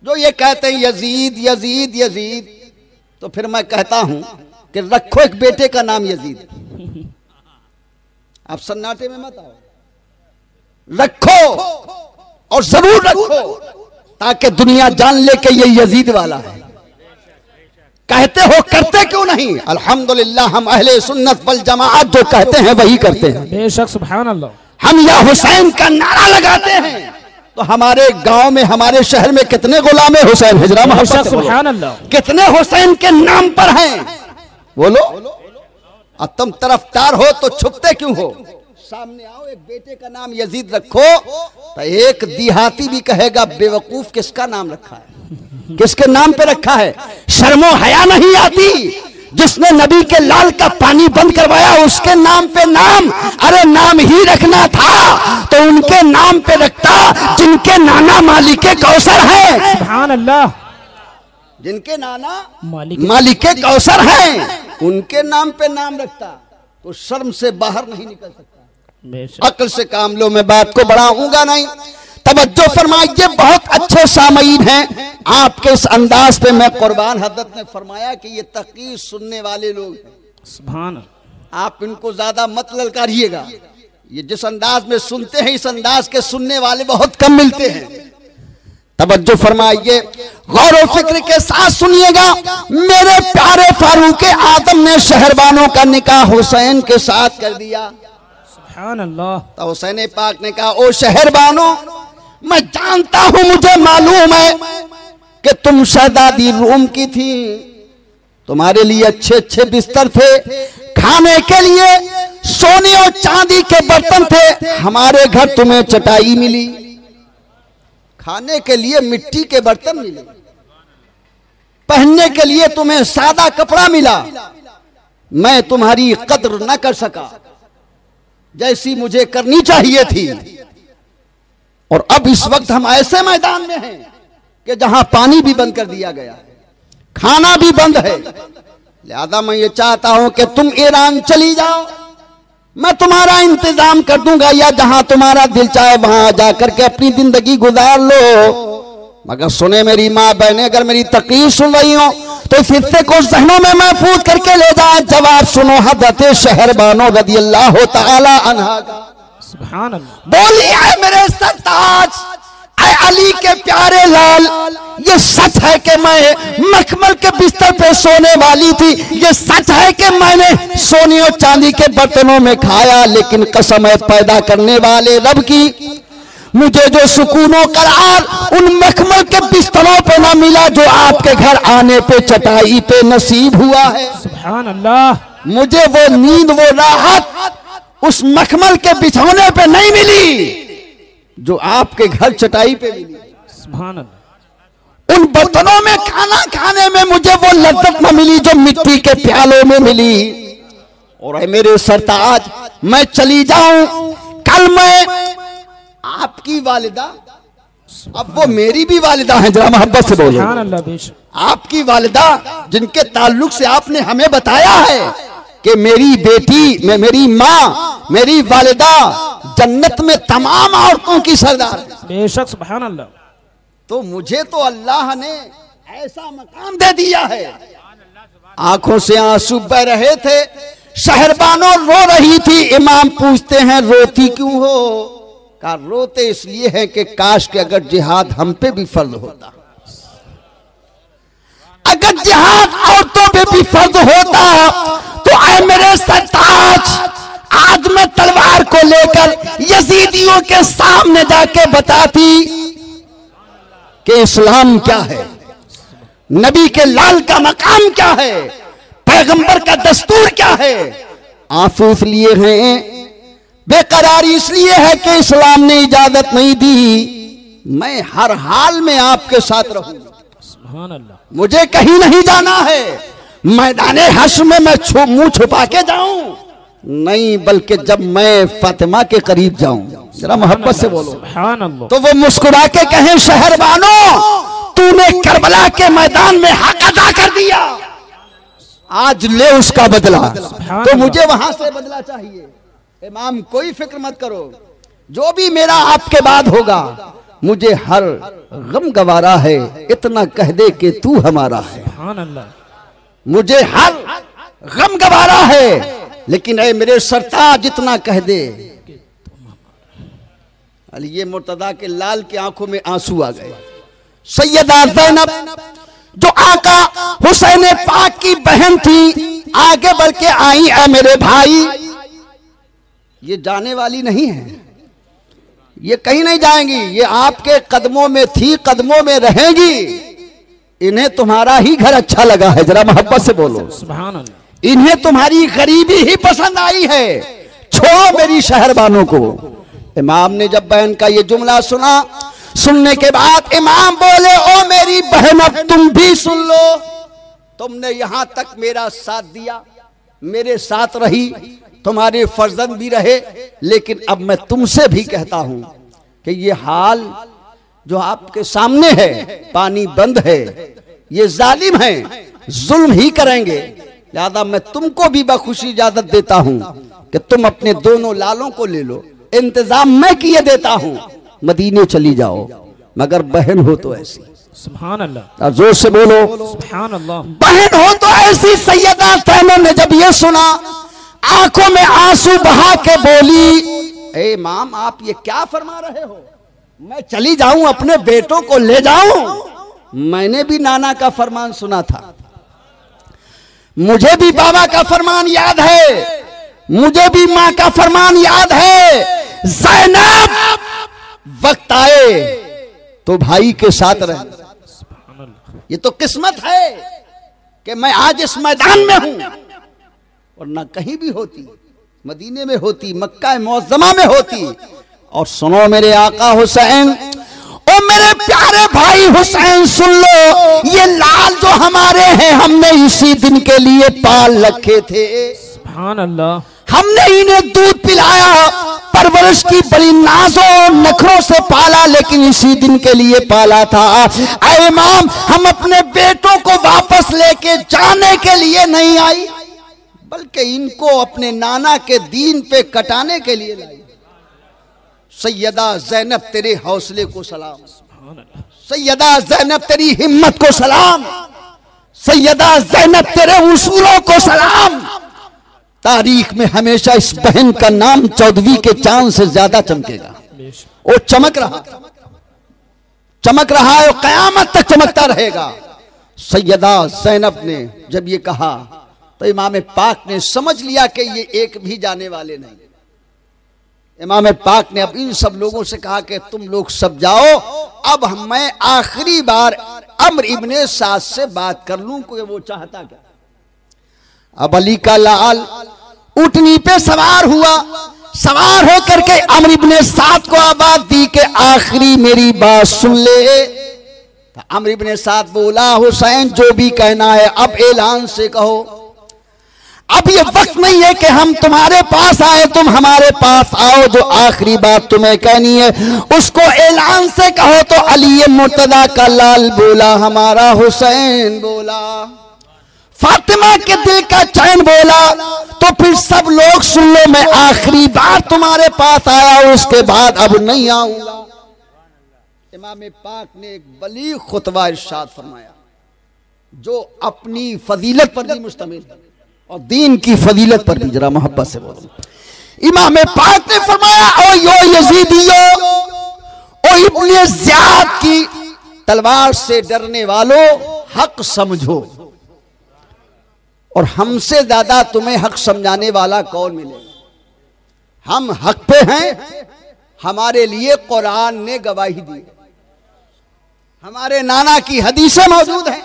जो ये कहते हैं यजीद यजीद यजीद। तो फिर मैं कहता हूँ कि रखो एक बेटे का नाम यजीद। आप सन्नाटे में मत आओ। रखो और ज़रूर रखो ताकि दुनिया जान ले कि ये यजीद वाला है। कहते हो करते क्यों नहीं? अल्हम्दुलिल्लाह हम अहले सुन्नत वल जमाअत जो कहते हैं वही करते हैं। बेशक सुभान अल्लाह हम या हुसैन का नारा लगाते हैं। तो हमारे गाँव में हमारे शहर में कितने गुलाम हुसैन? हिजरा कितने हुसैन के नाम पर हैं? बोलो। और तुम तरफदार हो तो छुपते क्यों हो? सामने आओ एक बेटे का नाम यजीद रखो तो एक दिहाती भी कहेगा बेवकूफ़ किसका नाम रखा है? किसके नाम पे रखा है? शर्मो हया नहीं आती। जिसने नबी के लाल का पानी बंद करवाया उसके नाम पे नाम। अरे नाम ही रखना था तो उनके नाम पे रखता जिनके नाना मालिक कौसर है। अल्लाह जिनके नाना मालिक मालिक कौसर हैं उनके नाम पे नाम रखता तो शर्म से बाहर नहीं निकल सकता। अकल से काम लो मैं बात को बढ़ाऊँगा नहीं। तवज्जो फरमाइए बहुत अच्छे सामयीन हैं। आपके इस अंदाज पे मैं कुर्बान हज़रत ने फरमाया कि ये तकीर सुनने वाले लोग हैं। आप इनको ज़्यादा मत ललकारिएगा। ये जिस अंदाज में सुनते हैं इस अंदाज के सुनने वाले बहुत कम मिलते हैं। तवज्जो फरमाइए गौर फ़िक्र के साथ सुनिएगा मेरे प्यारे फारूक आदम ने शहरबानों का निकाह हुसैन के साथ कर दिया। अल्लाह तो हुसैन पाक ने कहा ओ शहरबानो मैं जानता हूँ, मुझे मालूम है कि तुम शहजादी रूम की थी। तुम्हारे लिए अच्छे अच्छे बिस्तर थे, खाने के लिए सोने और चांदी के बर्तन थे, हमारे घर तुम्हें चटाई मिली, खाने के लिए मिट्टी के बर्तन मिले, पहनने के लिए तुम्हें सादा कपड़ा मिला। मैं तुम्हारी कद्र न कर सका, जैसी मुझे करनी चाहिए थी। और अब इस वक्त हम ऐसे मैदान में हैं कि जहाँ पानी भी बंद कर दिया गया है, खाना भी बंद है। लिहाजा मैं ये चाहता हूँ कि तुम ईरान चली जाओ। मैं तुम्हारा इंतज़ाम कर दूँगा, या जहाँ तुम्हारा दिल चाहे वहाँ जाकर के अपनी ज़िंदगी गुजार लो। मगर सुने मेरी माँ बहने, अगर मेरी तकलीफ़ सुन रही हो तो इस हिस्से को जहनों में महफूज करके ले जाए। जवाब सुनो, हज़रत शहरबानो रदी अल्लाह तआला अन्हा सुभान अल्लाह। मेरे सरताज अली के प्यारे लाल ये सच है कि मैं मखमल के बिस्तर पे सोने वाली थी? ये सच है कि मैंने सोने और चांदी के बर्तनों में खाया लेकिन कसम है पैदा करने वाले रब की मुझे जो सुकूनों करार उन मखमल के बिस्तरों पे ना मिला जो आपके घर आने पे चटाई पे नसीब हुआ है। सुभान अल्लाह। मुझे वो नींद वो राहत उस मखमल के बिछौने पे नहीं मिली जो आपके घर चटाई पे मिली। उन बर्तनों में खाना खाने में मुझे वो लज्जत न मिली जो मिट्टी के प्यालों में मिली। और मेरे सरताज मैं चली जाऊँ कल मैं आपकी वालिदा अब वो मेरी भी वालिदा है जरा मोहब्बत से बोलो। आपकी वालिदा जिनके ताल्लुक से आपने हमें बताया है कि मेरी बेटी में मेरी माँ मेरी वालिदा जन्नत में तमाम औरतों की सरदार बेशक अल्लाह तो मुझे तो अल्लाह ने ऐसा मकाम दे दिया है। आँखों से आँसू बह रहे थे शहरबानो रो रही थी इमाम पूछते हैं रोती क्यों हो? का रोते इसलिए है कि काश के अगर जिहाद हम पे भी फ़र्ज़ होता। अगर जिहाद औरतों पे भी फ़र्ज़ होता आए मेरे सरताज आज मैं तलवार को लेकर यजीदियों के सामने जाके बताती कि इस्लाम क्या है? नबी के लाल का मकाम क्या है? पैगंबर का दस्तूर क्या है? आँसू इसलिए हैं। बेकरारी इसलिए है कि इस्लाम ने इजाज़त नहीं दी। मैं हर हाल में आपके साथ रहूँगा मुझे कहीं नहीं जाना है। मैदान हश्र में मैं छु, मुँह छुपा के जाऊँ। नहीं बल्कि जब मैं फातिमा के करीब जाऊँ। जरा मोहब्बत से बोलो। तो वो मुस्कुरा के कहें शहरबानो तूने करबला के मैदान में हक अदा कर दिया। आज ले उसका बदला। तो मुझे वहाँ से बदला चाहिए। इमाम कोई फ़िक्र मत करो। जो भी मेरा आपके बाद होगा मुझे हर गम गवारा है। इतना कह दे कि तू हमारा है। अल्लाह मुझे हर गम गवारा है, लेकिन अरे मेरे सरताज जितना कह दे। अली, ये मुर्तदा के लाल की आँखों में आँसू आ गए। सैयदा जैनब, जो आका हुसैन पाक की बहन थी, आगे बढ़ के आई है मेरे भाई। ये जाने वाली नहीं है। ये कहीं नहीं जाएँगी। ये आपके कदमों में थी, कदमों में रहेगी। इन्हें तुम्हारा ही घर अच्छा लगा है जरा मोहब्बत से बोलो। इन्हें तुम्हारी गरीबी ही पसंद आई है। छोड़ो मेरी शहरबानों को। इमाम ने जब बहन का ये जुमला सुना सुनने के बाद इमाम बोले ओ मेरी बहन अब तुम भी सुन लो। तुमने यहाँ तक मेरा साथ दिया मेरे साथ रही तुम्हारे फर्जंद भी रहे लेकिन अब मैं तुमसे भी कहता हूँ कि ये हाल जो आपके सामने है पानी बंद है ये जालिम है जुल्म ही करेंगे। लिहाजा मैं तुमको भी बखुशी इजाज़त देता हूँ कि तुम अपने दोनों लालों को ले लो। इंतज़ाम मैं किए देता हूँ मदीने चली जाओ। मगर बहन हो तो ऐसी। अल्लाह ज़ोर से बोलो। अल्लाह बहन हो तो ऐसी सैयदा तैमूर ने जब ये सुना आँखों में आँसू बहा के बोली ए माम आप ये क्या फरमा रहे हो? मैं चली जाऊँ अपने बेटों को ले जाऊँ? मैंने भी नाना का फरमान सुना था। मुझे भी बाबा का फरमान याद है। मुझे भी माँ का फरमान याद है। जैनब, वक्त आए तो भाई के साथ रहे। ये तो किस्मत है कि मैं आज इस मैदान में हूँ और ना कहीं भी होती। मदीने में होती मक्का मौजमा में होती। और सुनो मेरे आका हुसैन ओ मेरे प्यारे भाई हुसैन सुन लो ये लाल जो हमारे हैं हमने इसी दिन के लिए पाल रखे थे। सुभान अल्लाह हमने इन्हें दूध पिलाया परवरिश की बड़ी नाजों नखरों से पाला लेकिन इसी दिन के लिए पाला था। ऐ इमाम हम अपने बेटों को वापस लेके जाने के लिए नहीं आई बल्कि इनको अपने नाना के दीन पे कटाने के लिए लाई। सैयदा जैनब तेरे हौसले को सलाम। सैयदा जैनब तेरी हिम्मत को सलाम। सैयदा जैनब तेरे उसूलों को सलाम। तारीख में हमेशा इस बहन का नाम चौदवी के चाँद से ज़्यादा चमकेगा। वो चमक रहा चमक रहा है और कयामत तक चमकता रहेगा। सैयदा जैनब ने जब ये कहा तो इमाम पाक ने समझ लिया कि ये एक भी जाने वाले नहीं। इमाम पाक ने अब इन सब लोगों से कहा कि तुम लोग सब जाओ, अब मैं आखिरी बार अम्र इब्ने साद से बात कर लूँ कि वो चाहता क्या? अब अली का लाल उठनी पे सवार हुआ। सवार होकर के अमर इब्ने सात को आवाज़ दी के आखिरी मेरी बात सुन ले। तो अमर इब्ने साद बोला, हुसैन, जो भी कहना है, अब ऐलान से कहो। अब ये वक्त नहीं है कि हम तुम्हारे पास आए, तुम हमारे पास आओ, जो आखिरी बात तुम्हें कहनी है। उसको ऐलान से कहो तो अली मुर्तदा का लाल बोला, हमारा हुसैन बोला। फातिमा के दिल का चैन बोला तो फिर सब लोग सुन लो, मैं आखिरी बार तुम्हारे पास आया, उसके बाद अब नहीं आऊँगा। इमाम पाक ने एक बली खुतबा इरशाद फरमाया, जो अपनी फजीलत पर भी मुश्तमिल है। और दीन की फजीलत पर भी जरा मोहब्बत से बोलो। इमाम पाक ने फरमाया, ओ यो यजीदियो, ओ इब्ने ज़ियाद की तलवार से डरने वालों हक समझो। और हमसे ज़्यादा तुम्हें हक समझाने वाला कौन मिलेगा? हम हक पे हैं, हमारे लिए कुरान ने गवाही दी हमारे नाना की हदीसें मौजूद हैं।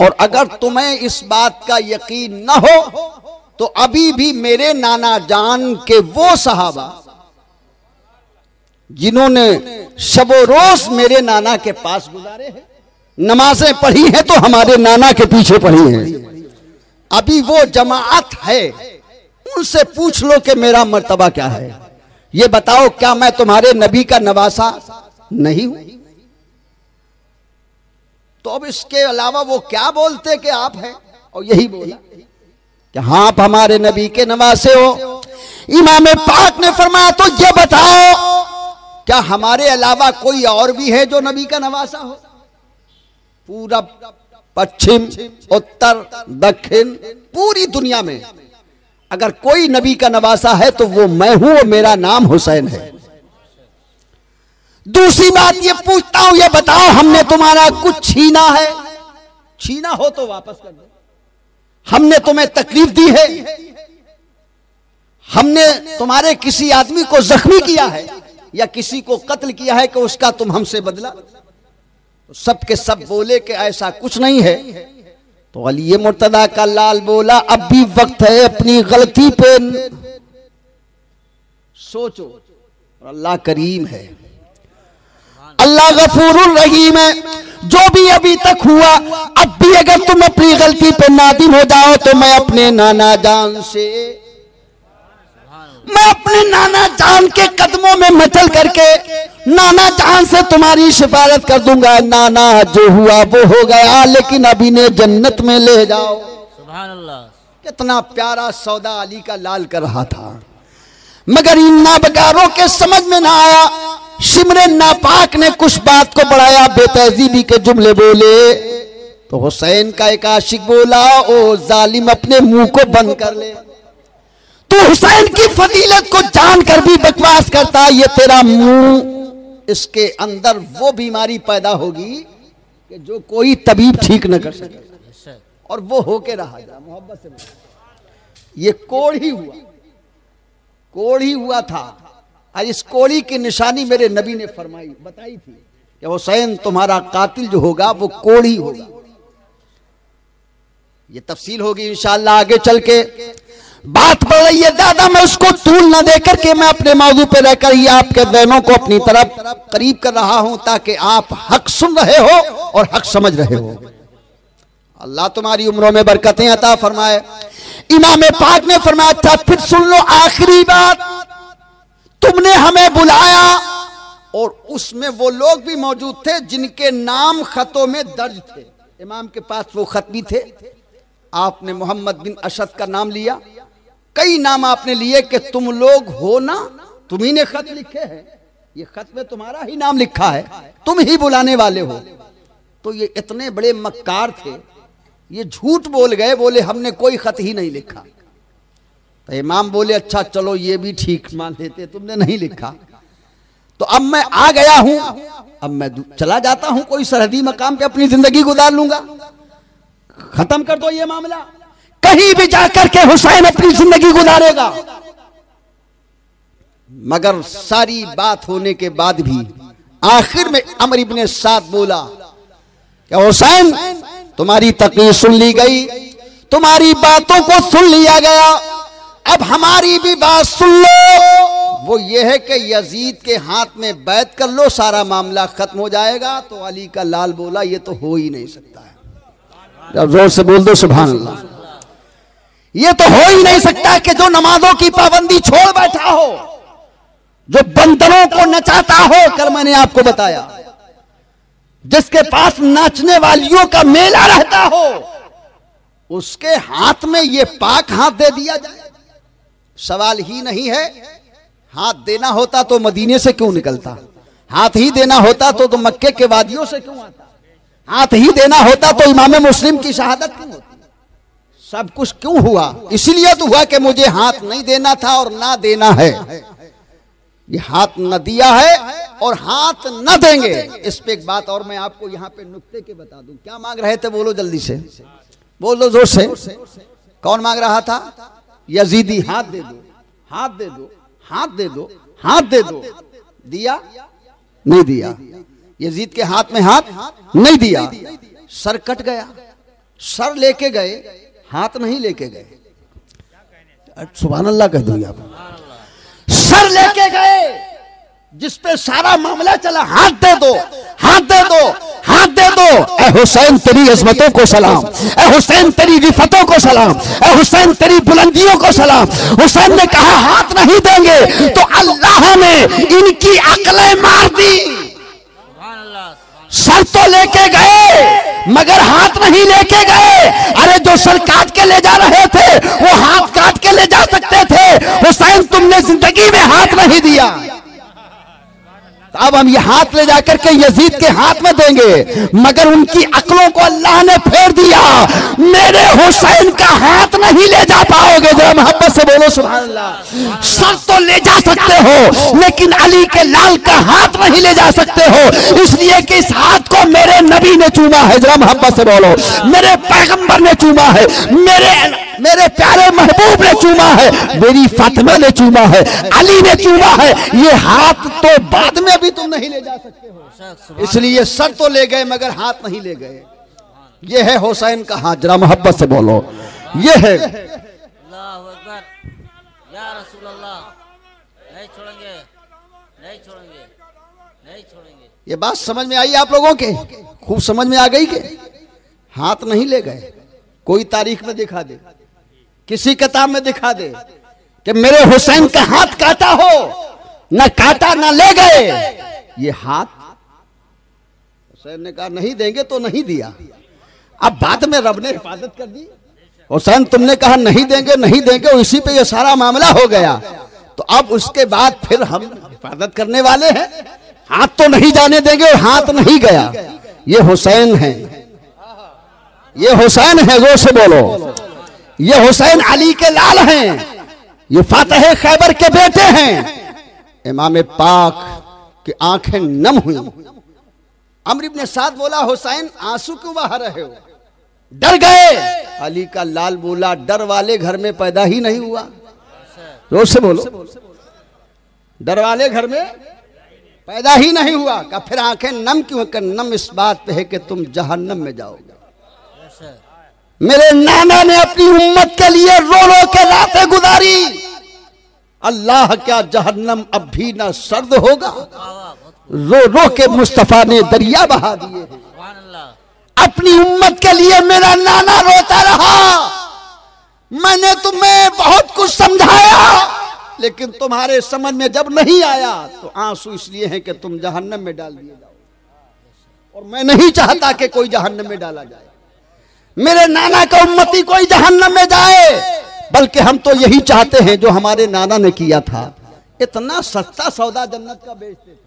और अगर तुम्हें इस बात का यकीन न हो तो अभी भी मेरे नाना जान के वो सहाबा, जिन्होंने शबो रोज मेरे नाना के पास गुजारे हैं, नमाजें पढ़ी हैं तो हमारे नाना के पीछे पढ़ी हैं। अभी वो जमात है, उनसे पूछ लो कि मेरा मर्तबा क्या है। ये बताओ, क्या मैं तुम्हारे नबी का नवासा नहीं हूँ? तो अब इसके अलावा वो क्या बोलते कि आप हैं? और यही बोला कि हाँ आप हमारे नबी के नवासे हो। इमाम पाक ने फरमाया तो ये बताओ, क्या हमारे अलावा कोई और भी है जो नबी का नवासा हो? पूरा पश्चिम, उत्तर, दक्षिण, पूरी दुनिया में। अगर कोई नबी का नवासा है तो वो मैं हूँ और मेरा नाम हुसैन है। दूसरी बात ये पूछता हूँ, ये बताओ, हमने तुम्हारा कुछ छीना है? छीना हो तो वापस कर दो। हमने तुम्हें तकलीफ़ दी है। हमने तुम्हारे किसी आदमी को जख्मी किया है, या किसी को कत्ल किया है कि उसका तुम हमसे बदला? तो सब के सब बोले कि ऐसा कुछ नहीं है। तो अली मुर्तदा का लाल बोला, अब भी वक्त है अपनी गलती पे। सोचो अल्लाह करीम है। अल्लाह गफूर रहीम है। जो भी अभी तक हुआ अब भी अगर तुम अपनी गलती पे नादिम हो जाओ तो मैं अपने नाना जान से मैं अपने नाना जान के कदमों में मचल करके नाना जान से तुम्हारी सिफारत कर दूँगा। नाना जो हुआ वो हो गया लेकिन अभी ने जन्नत में ले जाओ। कितना प्यारा सौदा अली का लाल कर रहा था। मगर इन नाबगारों के समझ में ना आया सिमरे नापाक ने कुछ बात को बढ़ाया, बेतहजीबी के जुमले बोले। तो हुसैन का एक आशिक बोला, ओ जालिम, अपने मुँह को बंद कर ले। तू हुसैन की फजीलत को जानकर भी बकवास करता, ये तेरा मुँह, इसके अंदर वो बीमारी पैदा होगी कि जो कोई तबीब ठीक न कर सके। और वो होके रहा जा, मोहब्बत से ये कोड़ ही हुआ कोड़ ही हुआ था। और इस कोड़ी की निशानी मेरे नबी ने फरमाई, बताई थी कि हुसैन तुम्हारा कातिल जो होगा, वो कोड़ी होगा। ये तफसील होगी इंशाल्लाह आगे चल के। बात बढ़ रही है ज़्यादा, मैं उसको तूल ना देकर के मैं अपने मौजू पे रहकर ही आपके जहनों को अपनी तरफ़ करीब कर रहा हूँ, ताकि आप हक सुन रहे हो और हक समझ रहे हो। अल्लाह तुम्हारी उम्रों में बरकतें अता फरमाए। इमाम पाक ने फरमाया था फिर सुन लो आखिरी बात। तुमने हमें बुलाया। और उसमें वो लोग भी मौजूद थे जिनके नाम खतों में दर्ज थे। इमाम के पास वो खत भी थे। आपने मोहम्मद बिन अशद का नाम लिया। कई नाम आपने लिए कि तुम लोग हो ना, तुम ही ने खत लिखे हैं। ये खत में तुम्हारा ही नाम लिखा है। तुम ही बुलाने वाले हो। तो ये इतने बड़े मक्कार थे। ये झूठ बोल गए, बोले हमने कोई खत ही नहीं लिखा। तो इमाम बोले अच्छा चलो, ये भी ठीक मान लेते तुमने नहीं लिखा। तो अब मैं आ गया हूँ। अब मैं चला जाता हूँ कोई सरहदी मकाम पे, अपनी ज़िंदगी गुजार लूँगा। खत्म कर दो ये मामला। कहीं भी जाकर के हुसैन अपनी ज़िंदगी गुजारेगा। मगर सारी बात होने के बाद भी आखिर में अमर इब्ने साथ बोला क्या हुसैन, तुम्हारी तकलीफ़ सुन ली गई। तुम्हारी बातों को सुन लिया गया। अब हमारी भी बात सुन लो। वो ये है कि यजीद के हाथ में बैत कर लो, सारा मामला खत्म हो जाएगा। तो अली का लाल बोला, ये तो हो ही नहीं सकता है। अब ज़ोर से बोल दो सुबह अल्लाह ये तो हो ही नहीं सकता कि जो नमाजों की पाबंदी छोड़ बैठा हो, जो बंदरों को नचाता हो, कल मैंने आपको बताया। जिसके पास नाचने वालियों का मेला रहता हो, उसके हाथ में ये पाक हाथ दे दिया जाए। सवाल ही नहीं है हाथ देना होता तो मदीने से क्यों निकलता? हाथ ही देना होता तो, तो मक्के के वादियों से क्यों आता? हाथ ही देना होता तो इमाम मुस्लिम की शहादत क्यों होती? सब कुछ क्यों हुआ? इसलिए तो हुआ कि मुझे हाथ नहीं देना था और ना देना है। ये हाथ न दिया है और हाथ न देंगे। इस पे एक बात और मैं आपको यहाँ पे नुक्ते के बता दूँ। क्या मांग रहे थे बोलो जल्दी से। बोलो ज़ोर से। कौन मांग रहा था? यजीदी, हाथ दे दो, हाथ दे दो, हाथ दे दो, हाथ दे दो। दिया? नहीं दिया। यजीद के हाथ में हाथ नहीं दिया। सर कट गया। सर लेके गए, हाथ नहीं लेके गए। सुबह अल्लाह कह दूँगी आप। सर लेके गए, जिस पे सारा मामला चला, हाथ दे दो। हाथ दे दो, हाथ दे दो। ए हुसैन, तेरी अजमतों को सलाम। ए हुसैन, तेरी रिफतों को सलाम। ए हुसैन, तेरी बुलंदियों को सलाम। हुसैन ने कहा, हाथ नहीं देंगे तो अल्लाह ने इनकी अकलें मार दी। सर तो लेके गए, मगर हाथ नहीं लेके गए। अरे जो सर काट के ले जा रहे थे, वो हाथ काट के ले जा सकते थे। हुसैन, तुमने ज़िंदगी में हाथ नहीं दिया। तो अब हम ये हाथ ले जाकर के यजीद के हाथ में देंगे, मगर उनकी अकलों को अल्लाह ने फेर दिया। मेरे हुसैन का हाथ नहीं ले जा पाओगे, जरा मोहब्बत से बोलो अल्लाह सर तो ले जा सकते हो, लेकिन अली के लाल का हाथ नहीं ले जा सकते हो। इसलिए कि इस हाथ को मेरे नबी ने चूमा है, जरा मोहब्बत से बोलो। मेरे पैगंबर ने चूमा है, मेरे मेरे प्यारे महबूब ने चूमा है, मेरी फातिमा ने चूमा है, अली ने चूमा है। ये हाथ तो बाद में भी तुम नहीं ले जा सकते हो। इसलिए सर तो ले गए मगर हाथ नहीं ले गए। ये है हुसैन का हाथ जरा मोहब्बत से बोलो। ये है। अल्लाह अकबर। या रसूल अल्लाह नहीं छोड़ेंगे नहीं छोड़ेंगे नहीं छोड़ेंगे। ये बात समझ में आई आप लोगों के? खूब समझ में आ गई के? हाथ नहीं ले गए। कोई तारीख में दिखा दे। किसी किताब में दिखा दे कि मेरे हुसैन का हाथ काटा हो। न काटा न ले गए। ये हाथ हुसैन ने कहा, नहीं देंगे तो नहीं दिया। अब बाद में रब ने हिफाजत कर दी। हुसैन तुमने कहा, नहीं देंगे नहीं देंगे इसी पे ये सारा मामला हो गया। तो अब उसके बाद फिर हम हिफाजत करने वाले हैं। हाथ तो नहीं जाने देंगे और हाथ नहीं गया। ये हुसैन है। ये हुसैन है, ज़ोर से बोलो। ये हुसैन अली के लाल हैं। ये फातह खैबर के बेटे हैं। इमाम पाक की आँखें नम हुई। अमर इब्ने साथ बोला, हुसैन, आँसू क्यों बहा रहे हो? डर गए। अली का लाल बोला, डर वाले घर में पैदा ही नहीं हुआ। ज़ोर से बोलो। डर वाले घर में पैदा ही नहीं हुआ। का फिर आँखें नम क्यों कर नम इस बात पे है कि तुम जहन्नम में जाओगे। मेरे नाना ने अपनी उम्मत के लिए रो रो के रातें गुजारी। अल्लाह क्या जहन्नम अब भी ना सर्द होगा? रो रो के मुस्तफ़ा ने दरिया बहा दिए अपनी उम्मत के लिए मेरा नाना रोता रहा। मैंने तुम्हें बहुत कुछ समझाया, लेकिन तुम्हारे समझ में जब नहीं आया तो आँसू इसलिए हैं कि तुम जहन्नम में डाल दिए जाओ। और मैं नहीं चाहता कि कोई जहन्नम में डाला जाए। मेरे नाना का उम्मती कोई जहन्नम में जाए। बल्कि हम तो यही चाहते हैं जो हमारे नाना ने किया था। इतना सस्ता सौदा जन्नत का बेचते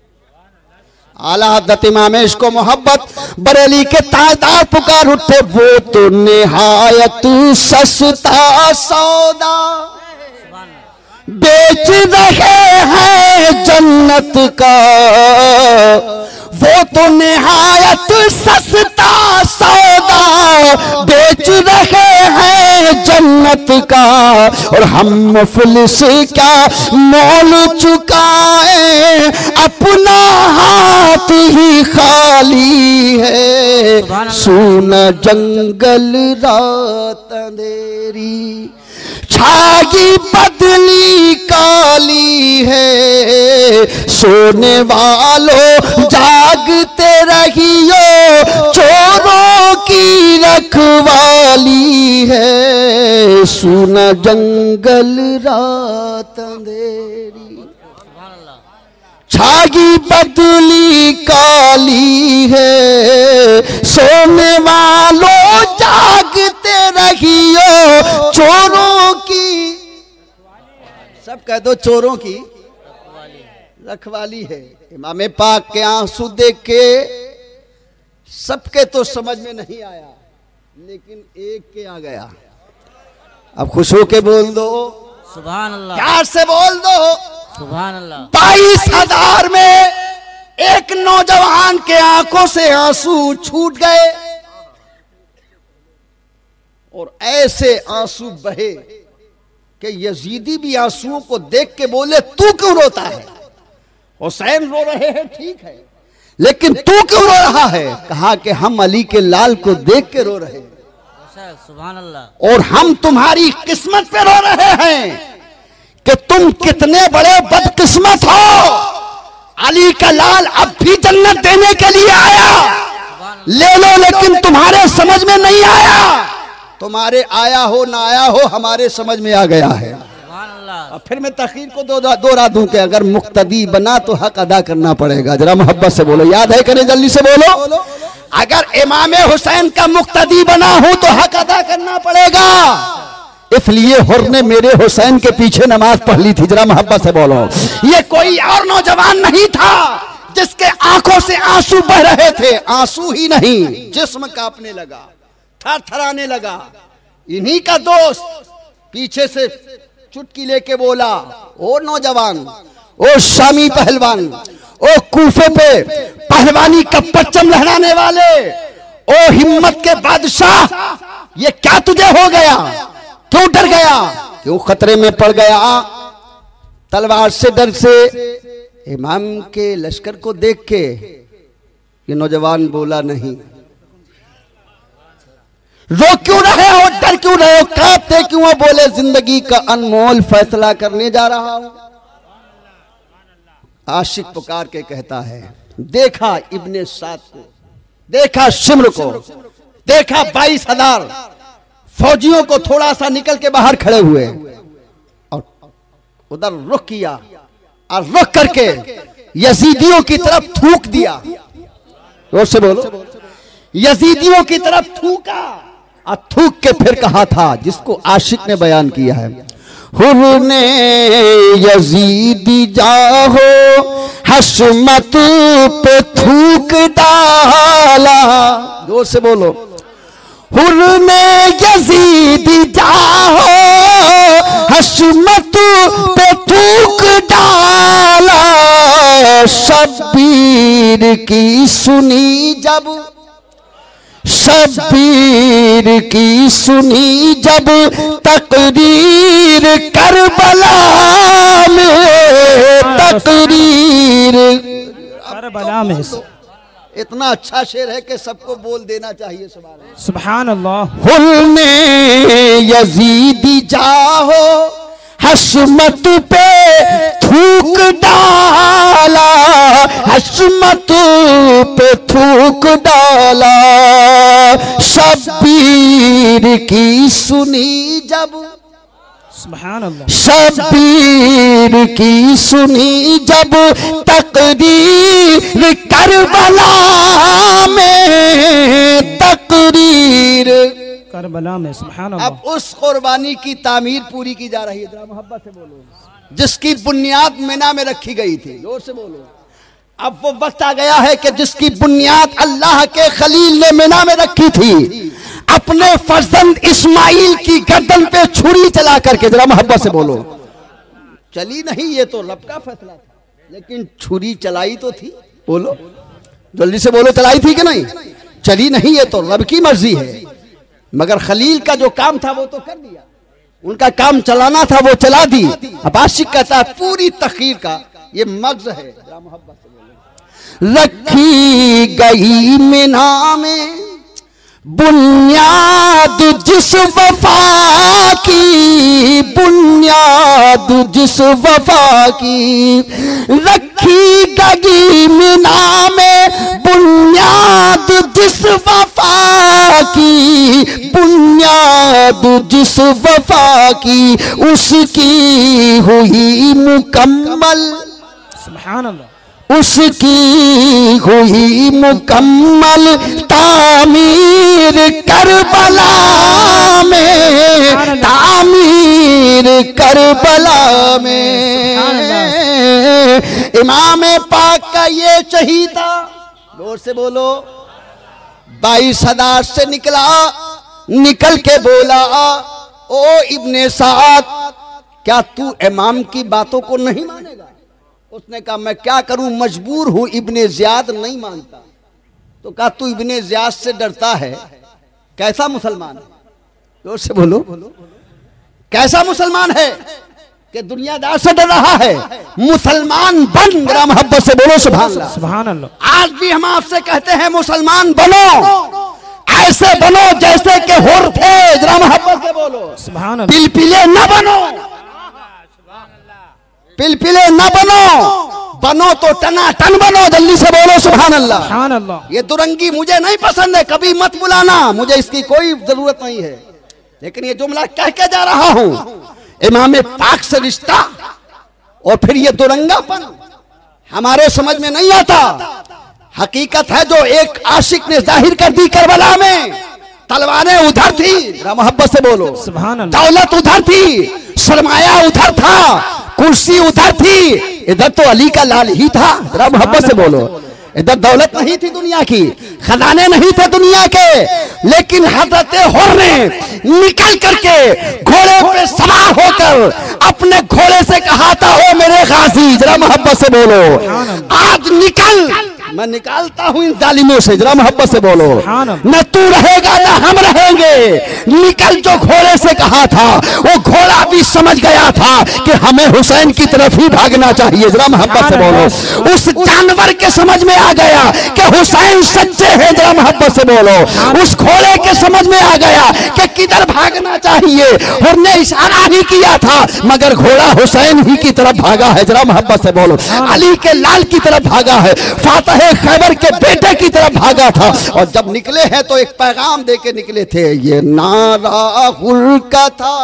आला हज़रत इमाम इसको मोहब्बत, बरेली के ताजदार पुकार उठे, वो तो निहायत सस्ता सौदा बेच रहे हैं जन्नत का। वो तो निहायत सस्ता सौदा बेच रहे हैं जन्नत का। और हम मुफलिस क्या मोल चुकाए? अपना हाथ ही खाली है। सुन जंगल रात अंधेरी। छागी बदली काली है। सोने वालों, जागते रहियो, चोरों की रखवाली है। सुना जंगल रात अंधेरी। छागी बदली काली है। सोने वालों, जागते रहियो, चोरों सब कह दो चोरों की। रखवाली है। इमाम पाक के आँसू देख के सबके तो समझ में नहीं आया लेकिन एक के आ गया। अब खुश होके बोल दो। सुबह अल्लाह प्यार से बोल दो। सुबह अल्लाह बाईस हज़ार में एक नौजवान के आँखों से आँसू छूट गए और ऐसे आँसू बहे। कि यजीदी भी आंसुओं को देख के बोले तू क्यों रोता है? हुसैन रो रहे हैं ठीक है। लेकिन तू क्यों रो रहा है? कहा कि हम अली के लाल को देख के रो रहे हैं। अल्लाह और हम तुम्हारी किस्मत पे रो रहे हैं कि तुम कितने बड़े बदकिस्मत हो। अली का लाल अब भी जन्नत देने के लिए आया। ले लो लेकिन तुम्हारे समझ में नहीं आया। तुम्हारे आया हो ना आया हो हमारे समझ में आ गया है। फिर मैं तखीर को दो दोहरा दूँ कि अगर मुक्तदी बना तो हक अदा करना पड़ेगा। जरा मोहब्बत से बोलो याद है करें जल्दी से बोलो। अगर इमाम हुसैन का मुक्तदी बना हूँ तो हक अदा करना पड़ेगा। इसलिए हुर ने मेरे हुसैन के पीछे नमाज़ पढ़ ली थी। जरा मोहब्बत से बोलो। ये कोई और नौजवान नहीं था जिसके आँखों से आँसू बह रहे थे। आँसू ही नहीं जिस्म कांपने लगा। थर थराने लगा। इन्हीं का दोस्त पीछे से चुटकी लेके बोला, ओ नौजवान, ओ शामी पहलवान, ओ कूफे पे पहलवानी का परचम लहराने वाले, ओ हिम्मत के बादशाह, ये क्या तुझे हो गया? क्यों डर गया? क्यों खतरे में पड़ गया? तलवार से डर से इमाम के लश्कर को देख के ये नौजवान बोला, नहीं रो क्यों रहे हो? डर क्यों रहे हो? कांपते क्यों हो? बोले, ज़िंदगी का अनमोल फैसला करने जा रहा हूँ। आशिक पुकार के कहता है, देखा इब्ने सात को, देखा शिमर को, देखा बाईस हज़ार फौजियों को थोड़ा सा निकल के बाहर खड़े हुए। और उधर रुक किया और रुक करके यजीदियों की तरफ़ थूक दिया। से बोलो। यजीदियों की तरफ़ थूका। थूक के फिर कहा था, जिसको आशिक ने बयान किया है। हुर ने यजीदी जाहो, हसमत पे थूक डाला। ज़ोर से बोलो। हुर ने यजीदी जाहो, हसमत पे थूक डाला। शब्बीर की सुनी जब शब्बीर की सुनी जब तकरीर करबला में तकरीर करबला में इतना अच्छा शेर है कि सबको बोल देना चाहिए सुबह सुभान अल्लाह। हुल में यजीदी जाहो हसमत पे थूक डाला हसमत पे थूक डाला। शब्बीर की सुनी जब सुभान अल्लाह शबीर की सुनी जब तकरीर करबला में तकरीर करबला में अल्लाह अब उस कुर्बानी की तामीर पूरी की जा रही है जरा मोहब्बत से बोलो। जिसकी बुनियाद मिना में रखी गई थी ज़ोर से बोलो। अब वो वक्त आ गया है कि जिसकी बुनियाद अल्लाह के खलील ने मिना में रखी थी अपने फर्जंद इस्माइल की गर्दन पे छुरी चला करके जरा मोहब्बत से बोलो। चली नहीं ये तो रब का फैसला था लेकिन छुरी चलाई तो थी बोलो। जल्दी से बोलो चलाई थी कि नहीं? चली नहीं ये तो रब की मर्ज़ी है। मगर खलील का जो काम था वो तो कर दिया। उनका काम चलाना था, वो चला दी। अब आशिक कहता है, पूरी तखीर का, ये मग्ज है। रखी गई मिना में बुनियाद जिस वफा की, बुनियाद जिस वफा की। रखी गई मिना में बुनियाद जिस वफा की, बुनियाद जिस वफा की, उसकी हुई मुकम्मल। सुभान अल्लाह। उसकी हुई मुकम्मल तामीर करबला में तामीर करबला में। इमाम पाक का ये चहीता ज़ोर से बोलो बाईस हज़ार से निकला निकल के बोला ओ इब्ने साथ क्या तू इमाम की बातों को नहीं मानेगा? उसने कहा मैं क्या करूँ? मजबूर हूँ इब्ने जियाद नहीं मानता। तो कहा तू इब्ने जियाद से डरता है। कैसा मुसलमान है? ज़ोर से बोलो। कैसा मुसलमान है कि दुनियादार से डर रहा है? मुसलमान बन। जरा मोहब्बत से बोलो सुभान आज भी हम आपसे कहते हैं मुसलमान बनो। ऐसे बनो जैसे कि होर थे। जरा मोहब्बत से बोलो। सुभान अल्लाह पिलपिले न बनो। पिलपिले न बनो। बनो तो टना टन बनो जल्दी से बोलो सुभान अल्लाह सुभान अल्लाह ये दुरंगी मुझे नहीं पसंद है कभी मत बुलाना मुझे इसकी कोई ज़रूरत नहीं है। लेकिन ये जुमला कह के जा रहा हूँ इमाम पाक से रिश्ता और फिर ये दुरंगापन हमारे समझ में नहीं आता। हकीकत है जो एक आशिक ने ज़ाहिर कर दी करबला में तलवारें उधर थी मोहब्बत से बोलो। सुभान अल्लाह दौलत उधर थी सरमाया उधर था कुर्सी उधर थी। इधर तो अली का लाल ही था। जरा मोहब्बत से बोलो। इधर दौलत नहीं थी दुनिया की। खजाने नहीं थे दुनिया के। लेकिन हज़रत हुर ने निकल करके घोड़े पे सवार होकर अपने घोड़े से कहा था, ओ मेरे गाजी, जरा मोहब्बत से बोलो। आज निकल मैं निकालता हूँ इन जालिमों से जरा मोहब्बत से बोलो। न तू रहेगा न हम रहेंगे। निकल जो घोड़े से कहा था वो घोड़ा भी समझ गया था कि हमें हुसैन की तरफ़ ही भागना चाहिए। जरा मोहब्बत से बोलो। उस जानवर के समझ में आ गया कि हुसैन सच्चे हैं जरा मोहब्बत से बोलो। उस घोड़े के समझ में आ गया कि किधर भागना चाहिए। और ने इशारा ही किया था मगर घोड़ा हुसैन ही की तरफ़ भागा है। जरा मोहब्बत से बोलो। अली के लाल की तरफ़ भागा है। फातह खैबर के बेटे की तरफ़ भागा था। और जब निकले हैं तो एक पैगाम दे के निकले थे ये नाराहुल का था।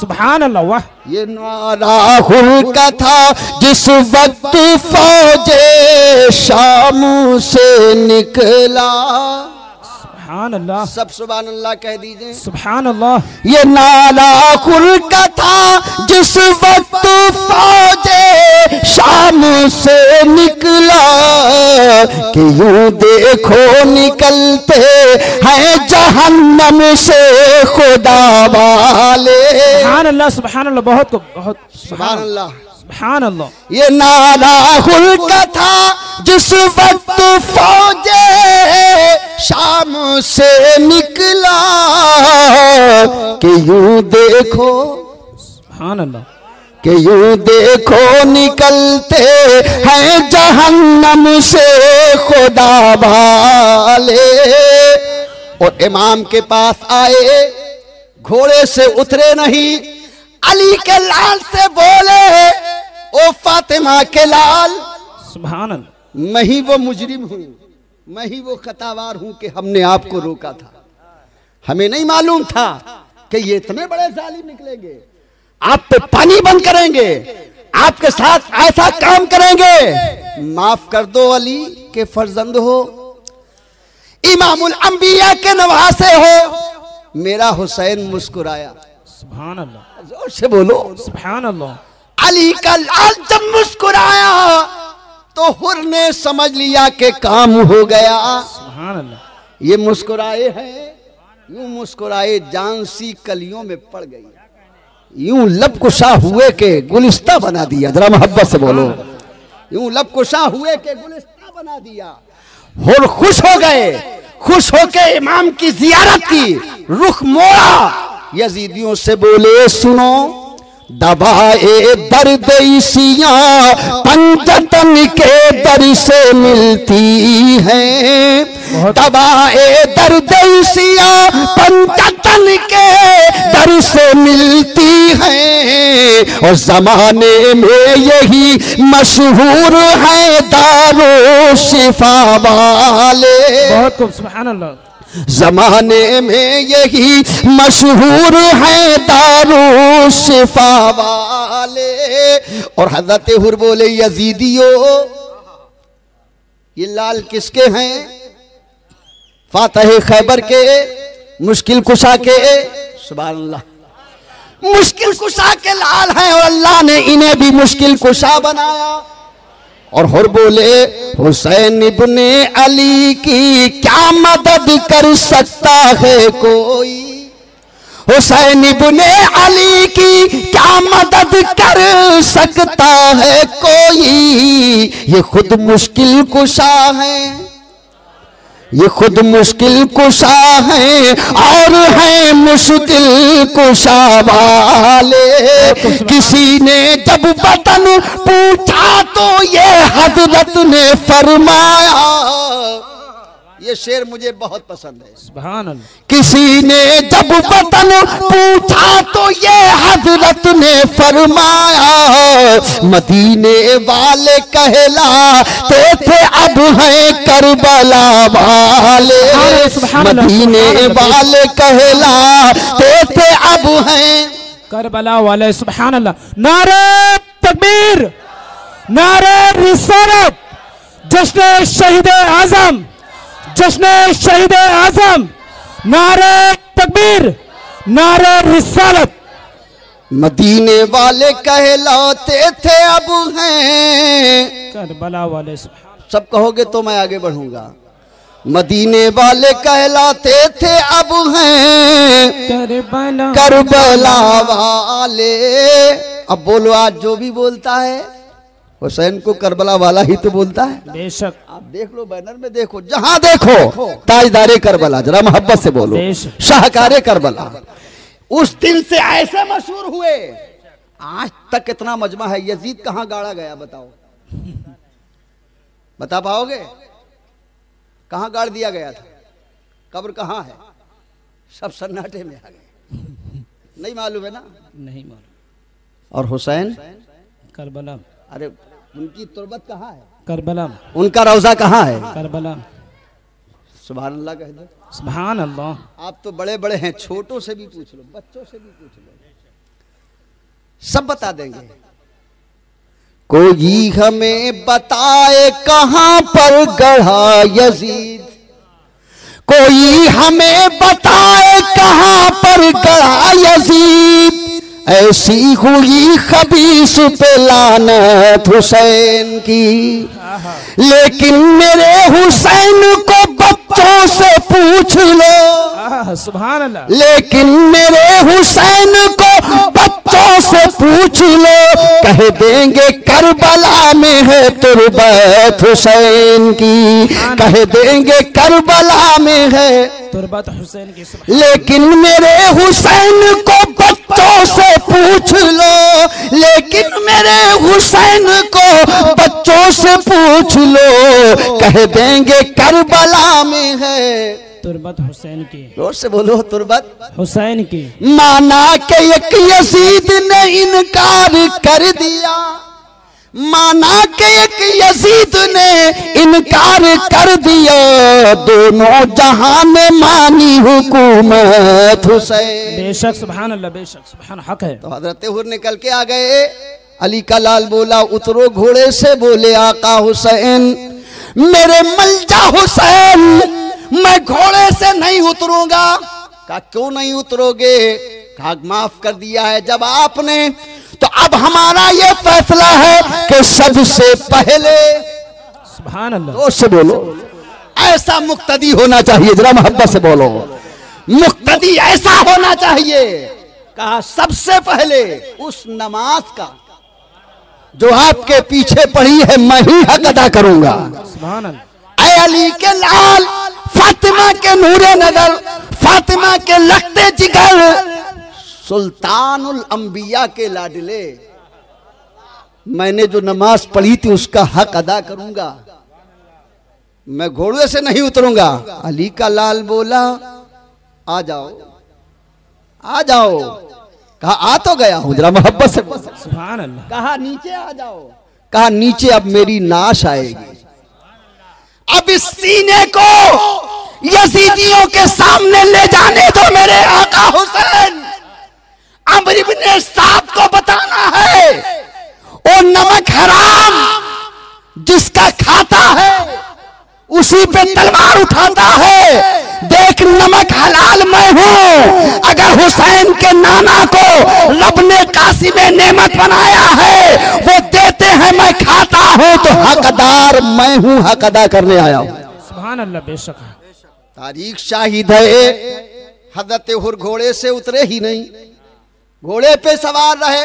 सुभान अल्लाह ये नाराहुल का था जिस वक्त फौजे शाम से निकला। सुभान अल्लाह सब सुबह अल्लाह कह दीजिए। सुभान अल्लाह ये नाला खुल का था जिस वक्त फौजे शाम से निकला कि यूँ देखो निकलते हैं जहन्नम से खुदा वाले। सुभान अल्लाह सुभान अल्लाह बहुत को बहुत सुभान अल्लाह अल्लाह ये नाला खुल था जिस वक्त फौजे शाम से निकला कि यूँ देखो सुभान अल्लाह कि यूँ देखो निकलते हैं जहन्नम से खुदा वाले। और इमाम के पास आए घोड़े से उतरे नहीं अली के लाल से बोले ओ फातिमा के लाल। सुभान अल्लाह मैं ही वो मुजरिम हूँ मैं ही वो खतावार हूँ कि हमने आपको रोका था। हमें नहीं मालूम था कि ये इतने बड़े जालिम निकलेंगे। आप पे पानी बंद करेंगे आपके साथ ऐसा काम करेंगे। माफ़ कर दो अली के फर्जंद हो इमामुल अंबिया के नवासे हो। मेरा हुसैन मुस्कुराया। सुभान अल्लाह ज़ोर से बोलो। सुभान अल्लाह अली का लाल जब मुस्कुराया तो हुर ने समझ लिया कि काम हो गया। ये मुस्कुराए हैं यूँ मुस्कुराए जान सी कलियों में पड़ गई। यूँ लब कुशा हुए के गुलिस्ता बना दिया जरा मोहब्बत से बोलो। यूँ लब कुशा हुए के गुलिस्ता बना दिया। हुर खुश हो गए खुश होके इमाम की जियारत की रुख मोड़ा। यजीदियों से बोले सुनो। दबाए दर्द इसिया पंचतन के दर से मिलती है। दबाए दर्द इसिया पंचतन के दर से मिलती है। और जमाने में यही मशहूर है दारो शिफा वाले। बहुत खूब अल्लाह जमाने में यही मशहूर है दारू शिफा वाले और हज़रत हुर बोले, यजीदियो, ये लाल किसके हैं? फातह खैबर के, मुश्किल कुशा के। सुबह अल्लाह मुश्किल कुशा के लाल हैं और अल्लाह ने इन्हें भी मुश्किल कुशा बनाया। और हर बोले, हुसैन इब्ने अली की क्या मदद कर सकता है कोई? हुसैन इब्ने अली की क्या मदद कर सकता है कोई? ये खुद मुश्किल कुशा है। ये खुद मुश्किल कुशा है और है मुश्किल कुशा वाले। किसी ने जब वतन पूछा तो ये हज़रत ने फरमाया ये शेर मुझे बहुत पसंद है। सुभान किसी ने जब वतन पूछा तो ये हज़रत ने फरमाया मदीने वाले कहलाते थे अब हैं करबला वाले। मदीने। वाले कहलाते थे अब हैं करबला वाले सुभान अल्लाह नारे तकबीर नारे रिसालत जश्न शहीद आज़म जश्न शहीद आज़म नारे तकबीर नारे रिसालत। मदीने वाले कहलाते थे अब हैं। करबला वाले सब कहोगे तो मैं आगे बढ़ूँगा। मदीने वाले कहलाते थे अब हैं। करबला करबला वाले। अब बोलो आज जो भी बोलता है हुसैन को करबला वाला ही तो बोलता है। बेशक। आप देख लो बैनर में देखो जहाँ देखो ताजदारे करबला जरा मोहब्बत से बोलो। शाहकारे करबला। उस दिन से ऐसे मशहूर हुए। आज तक कितना मजमा है यजीद कहाँ गाड़ा गया बताओ। बता पाओगे? कहाँ गाड़ दिया गया था? कब्र कहाँ है? सब सन्नाटे में आ गए। नहीं मालूम है ना? नहीं मालूम। और हुसैन? करबला। अरे उनकी तुरबत कहाँ है? करबला उनका रोजा कहाँ है? करबला सुबह अल्लाह कह दो। सुभान अल्लाह आप तो बड़े बड़े हैं छोटों से भी पूछ लो बच्चों से भी पूछ लो। सब बता देंगे। कोई हमें बताए कहाँ पर गढ़ा यजीद? कोई हमें बताए कहाँ पर गढ़ा यजीद? ऐसी हुई खबीस पे लानत हुसैन की। लेकिन मेरे हुसैन को बच्चों से पूछ लो। सुबह लेकिन मेरे हुसैन को बच्चों से पूछ लो। कह देंगे करबला में है तुरबत हुसैन की। कह देंगे करबला में है तुरबत हुसैन की लेकिन मेरे हुसैन को बच्चों से पूछ लो। लेकिन मेरे हुसैन को बच्चों से पूछ लो। कह देंगे करबला में है। तुरबत हुसैन की। ज़ोर से बोलो तुरबत। हुसैन की। माना के एक यजीद ने इनकार कर दिया। माना के एक यजीद ने इनकार कर दिया। दोनों जहाँ ने मानी हुकूमत हुसैन। बेशक सुभान अल्लाह बेशक सुभान हक है। तो हज़रत हुर निकल के आ गए। अली का लाल बोला उतरो घोड़े से बोले आका हुसैन मेरे मलजा हुसैन मैं घोड़े से नहीं उतरूँगा। कहा क्यों नहीं उतरोगे? कहा माफ़ कर दिया है जब आपने। तो अब हमारा ये फैसला है कि सबसे पहले ज़ोर से बोलो। ऐसा मुक्तदी होना चाहिए जरा मोहब्बत से बोलो। मुक्तदी ऐसा होना चाहिए कहा सबसे पहले उस नमाज़ का जो आपके पीछे पड़ी है मैं ही हक अदा करूँगा। अली के लाल फातिमा के नूरे नगर फातिमा के लगते जिगर सुल्तानुल अंबिया के लाडले। मैंने जो नमाज़ पढ़ी थी उसका हक अदा करूँगा। मैं घोड़े से नहीं उतरूँगा। अली का लाल बोला आ जाओ आ जाओ। कहा आ तो गया हूँ जरा मोहब्बत से कहा नीचे आ जाओ। कहा नीचे अब मेरी नाश आएगी। अब इस सीने को यजीदियों के सामने ले जाने दो मेरे आका हुसैन। अमर ने साहब को बताना है, ओ नमक हराम जिसका खाता है, उसी पे तलवार उठाता है। देख नमक हलाल मैं हूँ। अगर हुसैन के नाना को रब ने काशी में नेमत बनाया है वो देते हैं मैं खाता हूँ तो हकदार मैं हूँ हक अदा करने आया हूँ। बेशक तारीख शाहिद है। हज़रत हुर घोड़े से उतरे ही नहीं। घोड़े पे सवार रहे।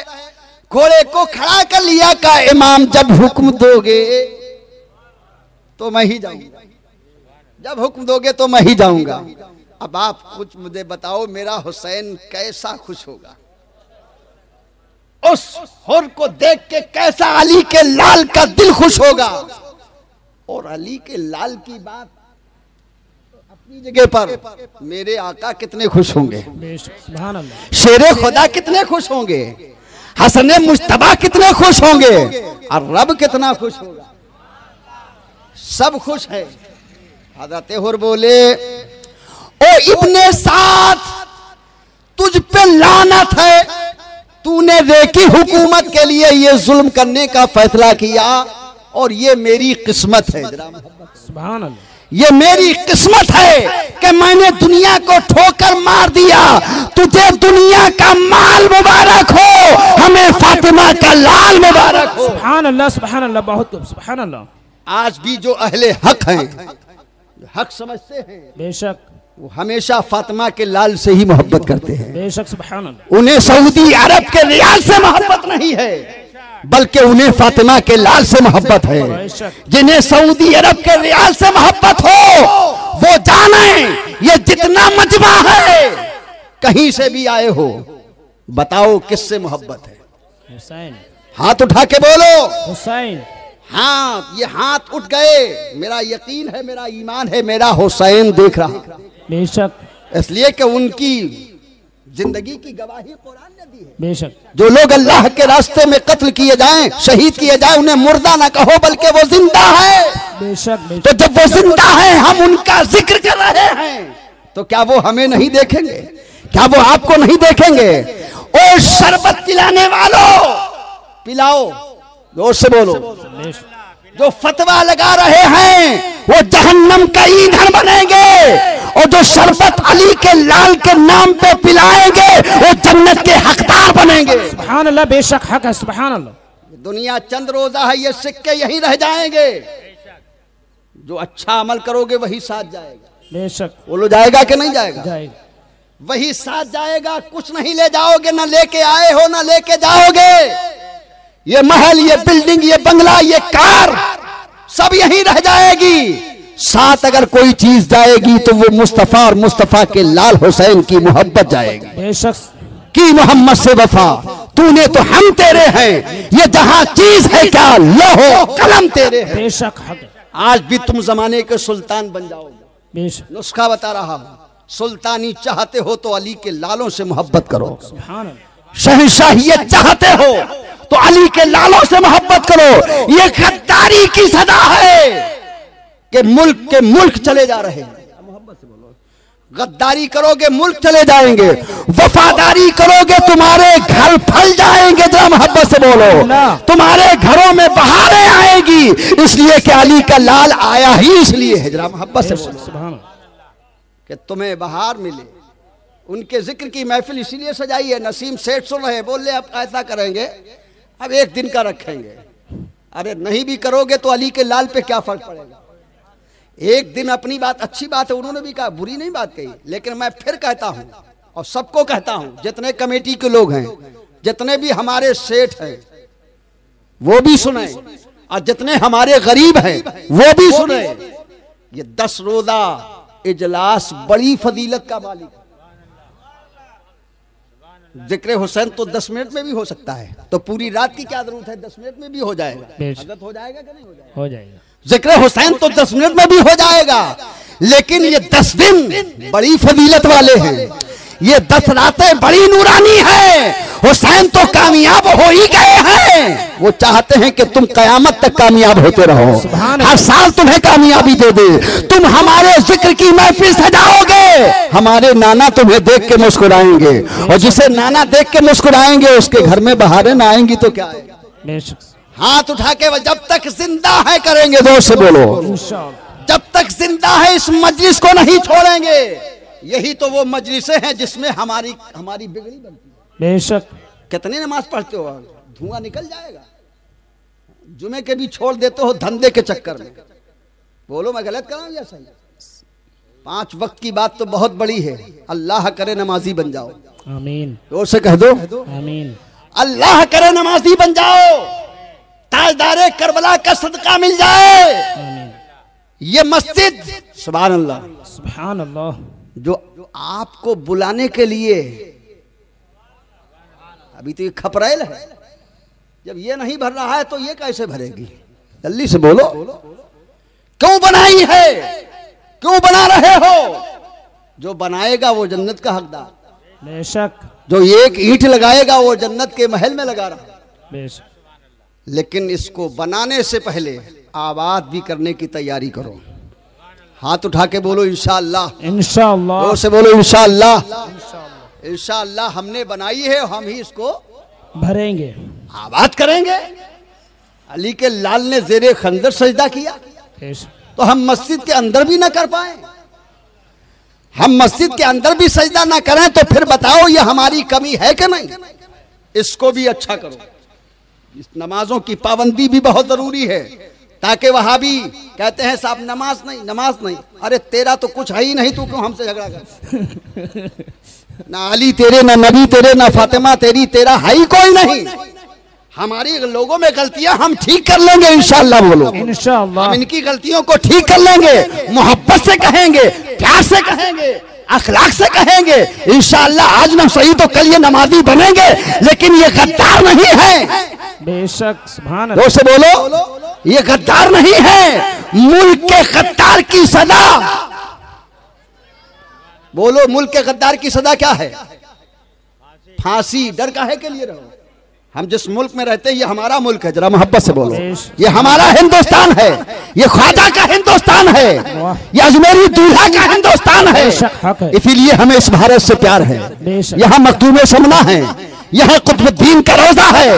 घोड़े को खड़ा कर लिया का इमाम जब हुक्म दोगे तो मैं ही जाऊँगा। जब हुक्म दोगे तो मैं ही जाऊँगा। अब आप कुछ मुझे बताओ मेरा हुसैन कैसा खुश होगा? उस हुर को देख के कैसा अली के लाल का दिल खुश होगा? और अली के लाल की बात अपनी जगह पर मेरे आका कितने खुश होंगे? शेरे खुदा कितने खुश होंगे? हसन मुश्तबा कितने खुश होंगे? और रब कितना खुश होगा? सब खुश है। हज़रत हुर बोले ओ इब्ने साथ तुझ पे लानत है। तूने देखी हुकूमत के लिए ये जुल्म करने का फैसला किया और ये मेरी किस्मत है। ये मेरी किस्मत है कि मैंने दुनिया को ठोकर मार दिया। तुझे दुनिया का माल मुबारक हो हमें फातिमा का लाल मुबारक हो। सुभान अल्लाह सुभान अल्लाह बहुत सुभान अल्लाह आज भी जो अहले हक हैं हक समझते हैं। बेशक। वो हमेशा फातिमा के लाल से ही मोहब्बत करते हैं। बेशक उन्हें सऊदी अरब के रियाल से मोहब्बत नहीं है बल्कि उन्हें फातिमा के लाल से मोहब्बत है। जिन्हें सऊदी अरब के रियाल से मोहब्बत हो वो जाने ये जितना मजबा है कहीं से भी आए हो बताओ किससे मोहब्बत है। हुसैन। हाथ उठा के बोलो। हुसैन। हाँ ये हाथ उठ गए। मेरा यकीन है मेरा ईमान है मेरा हुसैन देख रहा। बेशक। इसलिए कि उनकी ज़िंदगी की गवाही कुरान ने दी है। बेशक। जो लोग अल्लाह के रास्ते में कत्ल किए जाएँ शहीद किए जाएँ उन्हें मुर्दा ना कहो बल्कि वो ज़िंदा है। बेशक। तो जब वो ज़िंदा है हम उनका ज़िक्र कर रहे हैं। तो क्या वो हमें नहीं देखेंगे? क्या वो आपको नहीं देखेंगे? ओ शरबत पिलाने वालों पिलाओ। ज़ोर से बोलो। जो फतवा लगा रहे हैं वो जहन्नम का ईंधन बनेंगे। और जो शरबत अली के लाल के नाम पे पिलाएँगे वो जन्नत के हकदार बनेंगे। सुभान अल्लाह बेशक हक है सुभान अल्लाह दुनिया चंद रोजा है ये सिक्के यही रह जाएँगे। जो अच्छा अमल करोगे वही साथ जाएगा। बेशक। बोलो जाएगा कि नहीं जाएगा? जाएगा। वही साथ जाएगा कुछ नहीं ले जाओगे ना लेके आए हो ना लेके जाओगे। ये महल ये बिल्डिंग ये बंगला ये कार सब यहीं रह जाएगी। साथ अगर कोई चीज़ जाएगी तो वो मुस्तफ़ा और मुस्तफ़ा के लाल हुसैन की मोहब्बत जाएगी। बेशक की मोहम्मद से वफा? तूने तो हम तेरे हैं। ये जहाँ चीज़ है क्या? लोहो कलम तेरे हैं। बेशक आज भी तुम जमाने के सुल्तान बन जाओगे। नुस्खा बता रहा हूँ सुल्तानी चाहते हो तो अली के लालों से मोहब्बत करो। शहनशाहियत चाहते हो तो अली के लालों से मोहब्बत करो। ये गद्दारी की सदा है कि मुल्क के मुल्क चले जा रहे हैं। गद्दारी करोगे, मुल्क चले जाएँगे। वफादारी करोगे, तुम्हारे घर फल जाएँगे, जरा मोहब्बत से बोलो। तुम्हारे घरों में बहारें आएगी, इसलिए कि अली का लाल आया ही इसलिए है, जरा मोहब्बत से बोलो। कि तुम्हें बहार मिले। उनके ज़िक्र की महफिल इसीलिए सजाई है, नसीम सेठ सुन रहे बोल रहे अब ऐसा करेंगे अब एक दिन का रखेंगे। अरे नहीं भी करोगे तो अली के लाल पे क्या फ़र्क पड़ेगा? एक दिन अपनी बात, अच्छी बात है, उन्होंने भी कहा, बुरी नहीं बात कही, लेकिन मैं फिर कहता हूँ, और सबको कहता हूँ, जितने कमेटी के लोग हैं, जितने भी हमारे सेठ हैं, वो भी सुने, और जितने हमारे गरीब हैं, वो भी सुने। ये दस रोजा इजलास बड़ी फजीलत का मालिक है। ज़िक्र हुसैन तो दस मिनट में भी हो सकता है। तो पूरी रात की क्या ज़रूरत है? दस मिनट में भी हो जाएगा। हज़रत हो जाएगा कि नहीं हो जाएगा? हो जाएगा। ज़िक्र हुसैन तो दस मिनट में भी हो जाएगा। लेकिन ये दस दिन बड़ी फजीलत वाले हैं। ये दस रातें बड़ी नूरानी है। हुसैन तो कामयाब हो ही गए हैं। वो चाहते हैं कि तुम कयामत तक कामयाब होते रहो। हर साल तुम्हें कामयाबी दे दे। तुम हमारे ज़िक्र की महफिल सजाओगे। हमारे नाना तुम्हें देख के मुस्कुराएँगे। और जिसे नाना देख के मुस्कुराएँगे उसके घर में बहारें ना आएँगी तो क्या हाथ उठा के जब तक ज़िंदा है करेंगे ज़ोर से बोलो। जब तक ज़िंदा है इस मजलिस को नहीं छोड़ेंगे। यही तो वो मजलिसें हैं जिसमें हमारी हमारी बिगड़ी बनती है। बेशक। कितनी नमाज़ पढ़ते हो धुआँ निकल जाएगा। जुमे के भी छोड़ देते हो धंधे के चक्कर में। बोलो मैं गलत कर रहा हूँ या सही? पाँच वक्त की बात तो बहुत बड़ी है। अल्लाह करे नमाजी बन जाओ। आमीन। ज़ोर से कह दो। आमीन। अल्लाह करे नमाजी बन जाओ। ताजदारे करबला का सदका मिल जाए। आमीन। ये मस्जिद सुभान अल्लाह सुभान अल्लाह जो आपको बुलाने के लिए। अभी तो ये खपरेल है। जब ये नहीं भर रहा है तो ये कैसे भरेगी? जल्दी से बोलो। क्यों बनाई है? क्यों बना रहे हो? जो बनाएगा वो जन्नत का हकदार। बेशक। जो एक ईंट लगाएगा वो जन्नत के महल में लगा रहा। बेशक। लेकिन इसको बनाने से पहले आबाद भी करने की तैयारी करो। हाथ उठा के बोलो इंशाअल्लाह ज़ोर से बोलो इंशाअल्लाह इंशाअल्लाह हमने बनाई है हम ही इसको भरेंगे। आबाद करेंगे। अली के लाल ने जेरे खंजर सजदा किया। तो हम मस्जिद के अंदर भी ना कर पाए। हम मस्जिद के अंदर भी सजदा ना करें तो फिर बताओ ये हमारी कमी है कि नहीं? इसको भी अच्छा करो। इस नमाजों की पाबंदी भी बहुत ज़रूरी है। ताकि वहाँ भी कहते हैं साहब नमाज़ नहीं नमाज़ नहीं। अरे तेरा तो कुछ है ही नहीं तू क्यों हमसे झगड़ा कर? *laughs* ना अली तेरे ना नबी तेरे ना फातिमा तेरी तेरा है ही कोई नहीं। हमारी लोगों में गलतियाँ हम ठीक कर लेंगे इंशाल्लाह बोलो इंशाअल्लाह हम इनकी गलतियों को ठीक कर लेंगे मोहब्बत से कहेंगे प्यार से कहेंगे अखलाक से कहेंगे इंशाल्लाह आज ना सही तो कल ये नमाजी बनेंगे लेकिन ये गद्दार नहीं है। बेशक सुभान ज़ोर से बोलो ये गद्दार नहीं है मुल्क के गद्दार की सदा। बोलो मुल्क के गद्दार की सदा क्या है? फांसी डर काहे के लिए रहो। हम जिस मुल्क में रहते हैं ये हमारा मुल्क है जरा मोहब्बत से बोलो। ये हमारा हिंदुस्तान है ये ख्वाजा का हिंदुस्तान है ये अजमेरी दूल्हा का हिंदुस्तान है। है। इसीलिए हमें इस भारत से प्यार है। यहाँ मखदूम समना है। यहाँ कुतुबुद्दीन का रोजा है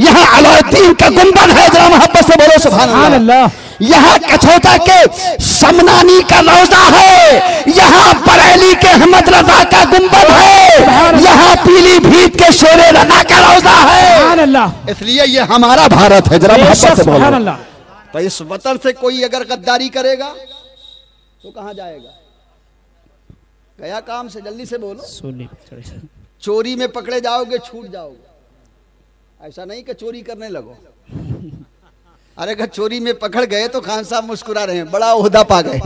यहाँ अलाउद्दीन का गुंबद है जरा मोहब्बत से बोलो सुभान सुभान अल्लाह अल्लाह यहाँ कछोटा के समनानी का रोजा है यहाँ बरेली के अहमद रजा का गुंबद है यहाँ पीलीभीत के शेरे रजा का रोजा है। इसलिए ये हमारा भारत है जरा मोहब्बत से बोलो। तो इस वतन से कोई अगर गद्दारी करेगा तो कहाँ जाएगा? गया काम से जल्दी से बोलो। चढ़े। चोरी में पकड़े जाओगे, छूट जाओगे। ऐसा नहीं कि चोरी करने लगो। अरे, अगर चोरी में पकड़ गए तो खान साहब मुस्कुरा रहे हैं। बड़ा ओहदा पा गए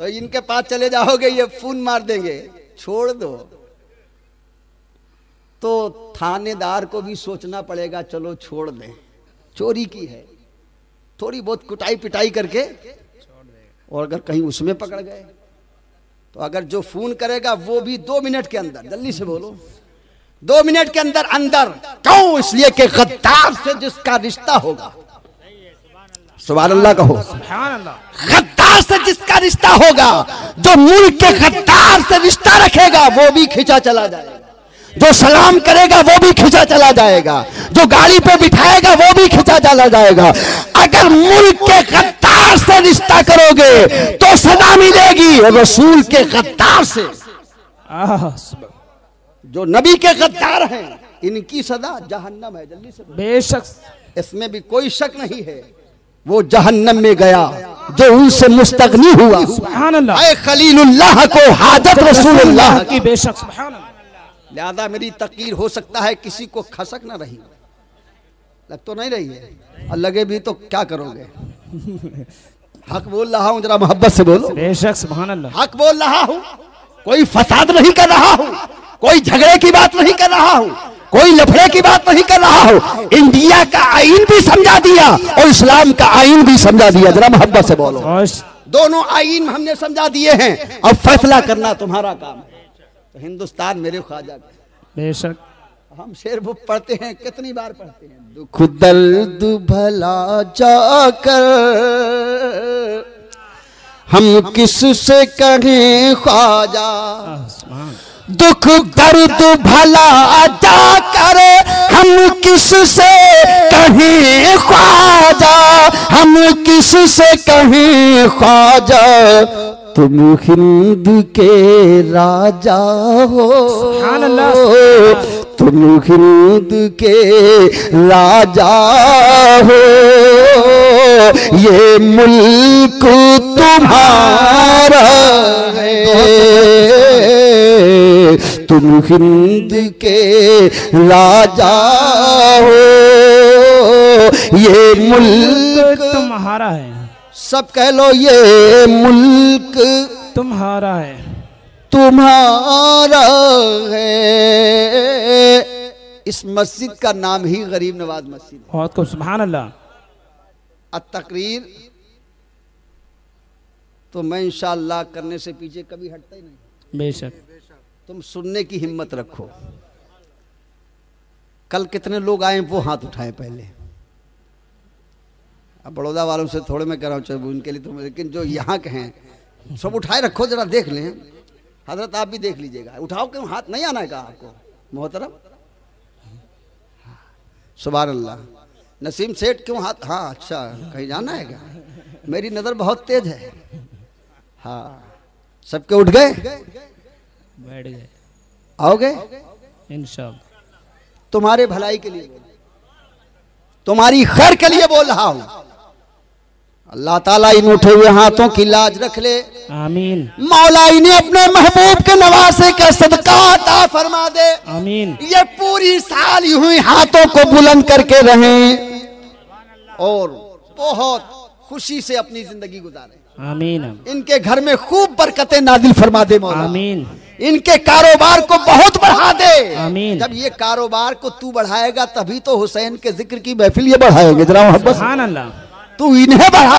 तो इनके पास चले जाओगे, ये फ़ोन मार देंगे। छोड़ दो। तो थानेदार को भी सोचना पड़ेगा, चलो छोड़ दें। चोरी की है। थोड़ी बहुत कुटाई पिटाई करके और अगर कहीं उसमें पकड़ गए। तो अगर जो फ़ोन करेगा वो भी दो मिनट के अंदर जल्दी से बोलो। दो मिनट के अंदर अंदर क्यों? इसलिए कि गद्दार से जिसका रिश्ता होगा। सुबह अल्लाह कहो गद्दार से जिसका रिश्ता होगा जो मुल्क के गद्दार से रिश्ता रखेगा वो भी खिंचा चला जाएगा। जो सलाम करेगा वो भी खिंचा चला जाएगा। जो गाड़ी पे बिठाएगा वो भी खिंचा चला जाएगा। अगर मुल्क के गद्दार से रिश्ता करोगे तो सदा मिलेगी रसूल के गद्दार से। जो नबी के गद्दार हैं इनकी सदा जहन्नम है जल्दी से बेशक। इसमें भी कोई शक नहीं है वो जहन्नम में गया जो उनसे मुस्तगनी हुआ। खलीलुल्लाह को हाजत रसूलुल्लाह की बेशक लिहाजा मेरी तकीर हो सकता है किसी को खसक ना रही। लग तो नहीं रही है। और लगे भी तो क्या करोगे? *laughs* हक बोल रहा हूँ जरा मोहब्बत से बोलो। बेशक हक बोल रहा हूँ कोई फसाद नहीं कर रहा हूँ कोई झगड़े की बात नहीं कर रहा हूँ कोई लफड़े की बात नहीं कर रहा हूँ। इंडिया का आइन भी समझा दिया और इस्लाम का आइन भी समझा दिया जरा मोहब्बत से बोलो। दोनों आइन हमने समझा दिए हैं अब फैसला करना तुम्हारा काम है। तो हिंदुस्तान मेरे ख्वाजा बेशक। हम शेर वो पढ़ते हैं कितनी बार पढ़ते हैं? दुख दर्द भला जाकर हम किस से कहें ख्वाजा? दुख दर्द भला जाकर हम किस से कहें ख्वाजा? हम किस से कहें ख्वाजा? तुम हिंद के राजा हो। हिंद के राजा हो। ये मुल्क तुम्हारा है। तुम हिंद के राजा हो। ये मुल्क तुम्हारा है। सब कह लो ये मुल्क तुम्हारा है। तुम्हारा है। इस मस्जिद का नाम ही गरीब नवाज़ मस्जिद बहुत खूब सुभान अल्लाह तकरीर तो मैं इंशाअल्लाह करने से पीछे कभी हटता ही नहीं। बेशक। तुम सुनने की हिम्मत रखो। कल कितने लोग आए वो हाथ उठाए पहले। अब बड़ौदा वालों से थोड़े मैं कह रहा हूँ चलो उनके लिए तो लेकिन जो यहाँ के हैं सब उठाए रखो जरा देख लें। हज़रत आप भी देख लीजिएगा। उठाओ क्यों हाथ नहीं आना है कहा आपको? मोहतरम। सुबह अल्लाह नसीम सेठ क्यों हाथ हाँ अच्छा कहीं जाना है क्या? मेरी नज़र बहुत तेज है। हाँ। सबके उठ गए? बैठ गए। आओगे? इंशाल्लाह। तुम्हारे भलाई के लिए तुम्हारी खैर के लिए बोल रहा हूँ। अल्लाह ताला इन उठे हुए हाथों की लाज रख ले। आमीन। मौला इन्हें अपने महबूब के नवासे का सदका अता फरमा दे। आमीन। ये पूरी साल यूँ ही हाथों को बुलंद करके रहे और बहुत खुशी से अपनी ज़िंदगी गुजारे। आमीन। इनके घर में खूब बरकतें नादिल फरमा दे मौला। आमीन। इनके कारोबार को बहुत बढ़ा दे। आमीन। जब ये कारोबार को तू बढ़ाएगा तभी तो हुसैन के ज़िक्र की महफिल ये बढ़ाएँगे। जरा मोहब्बत सुभान अल्लाह। तू इन्हें बढ़ा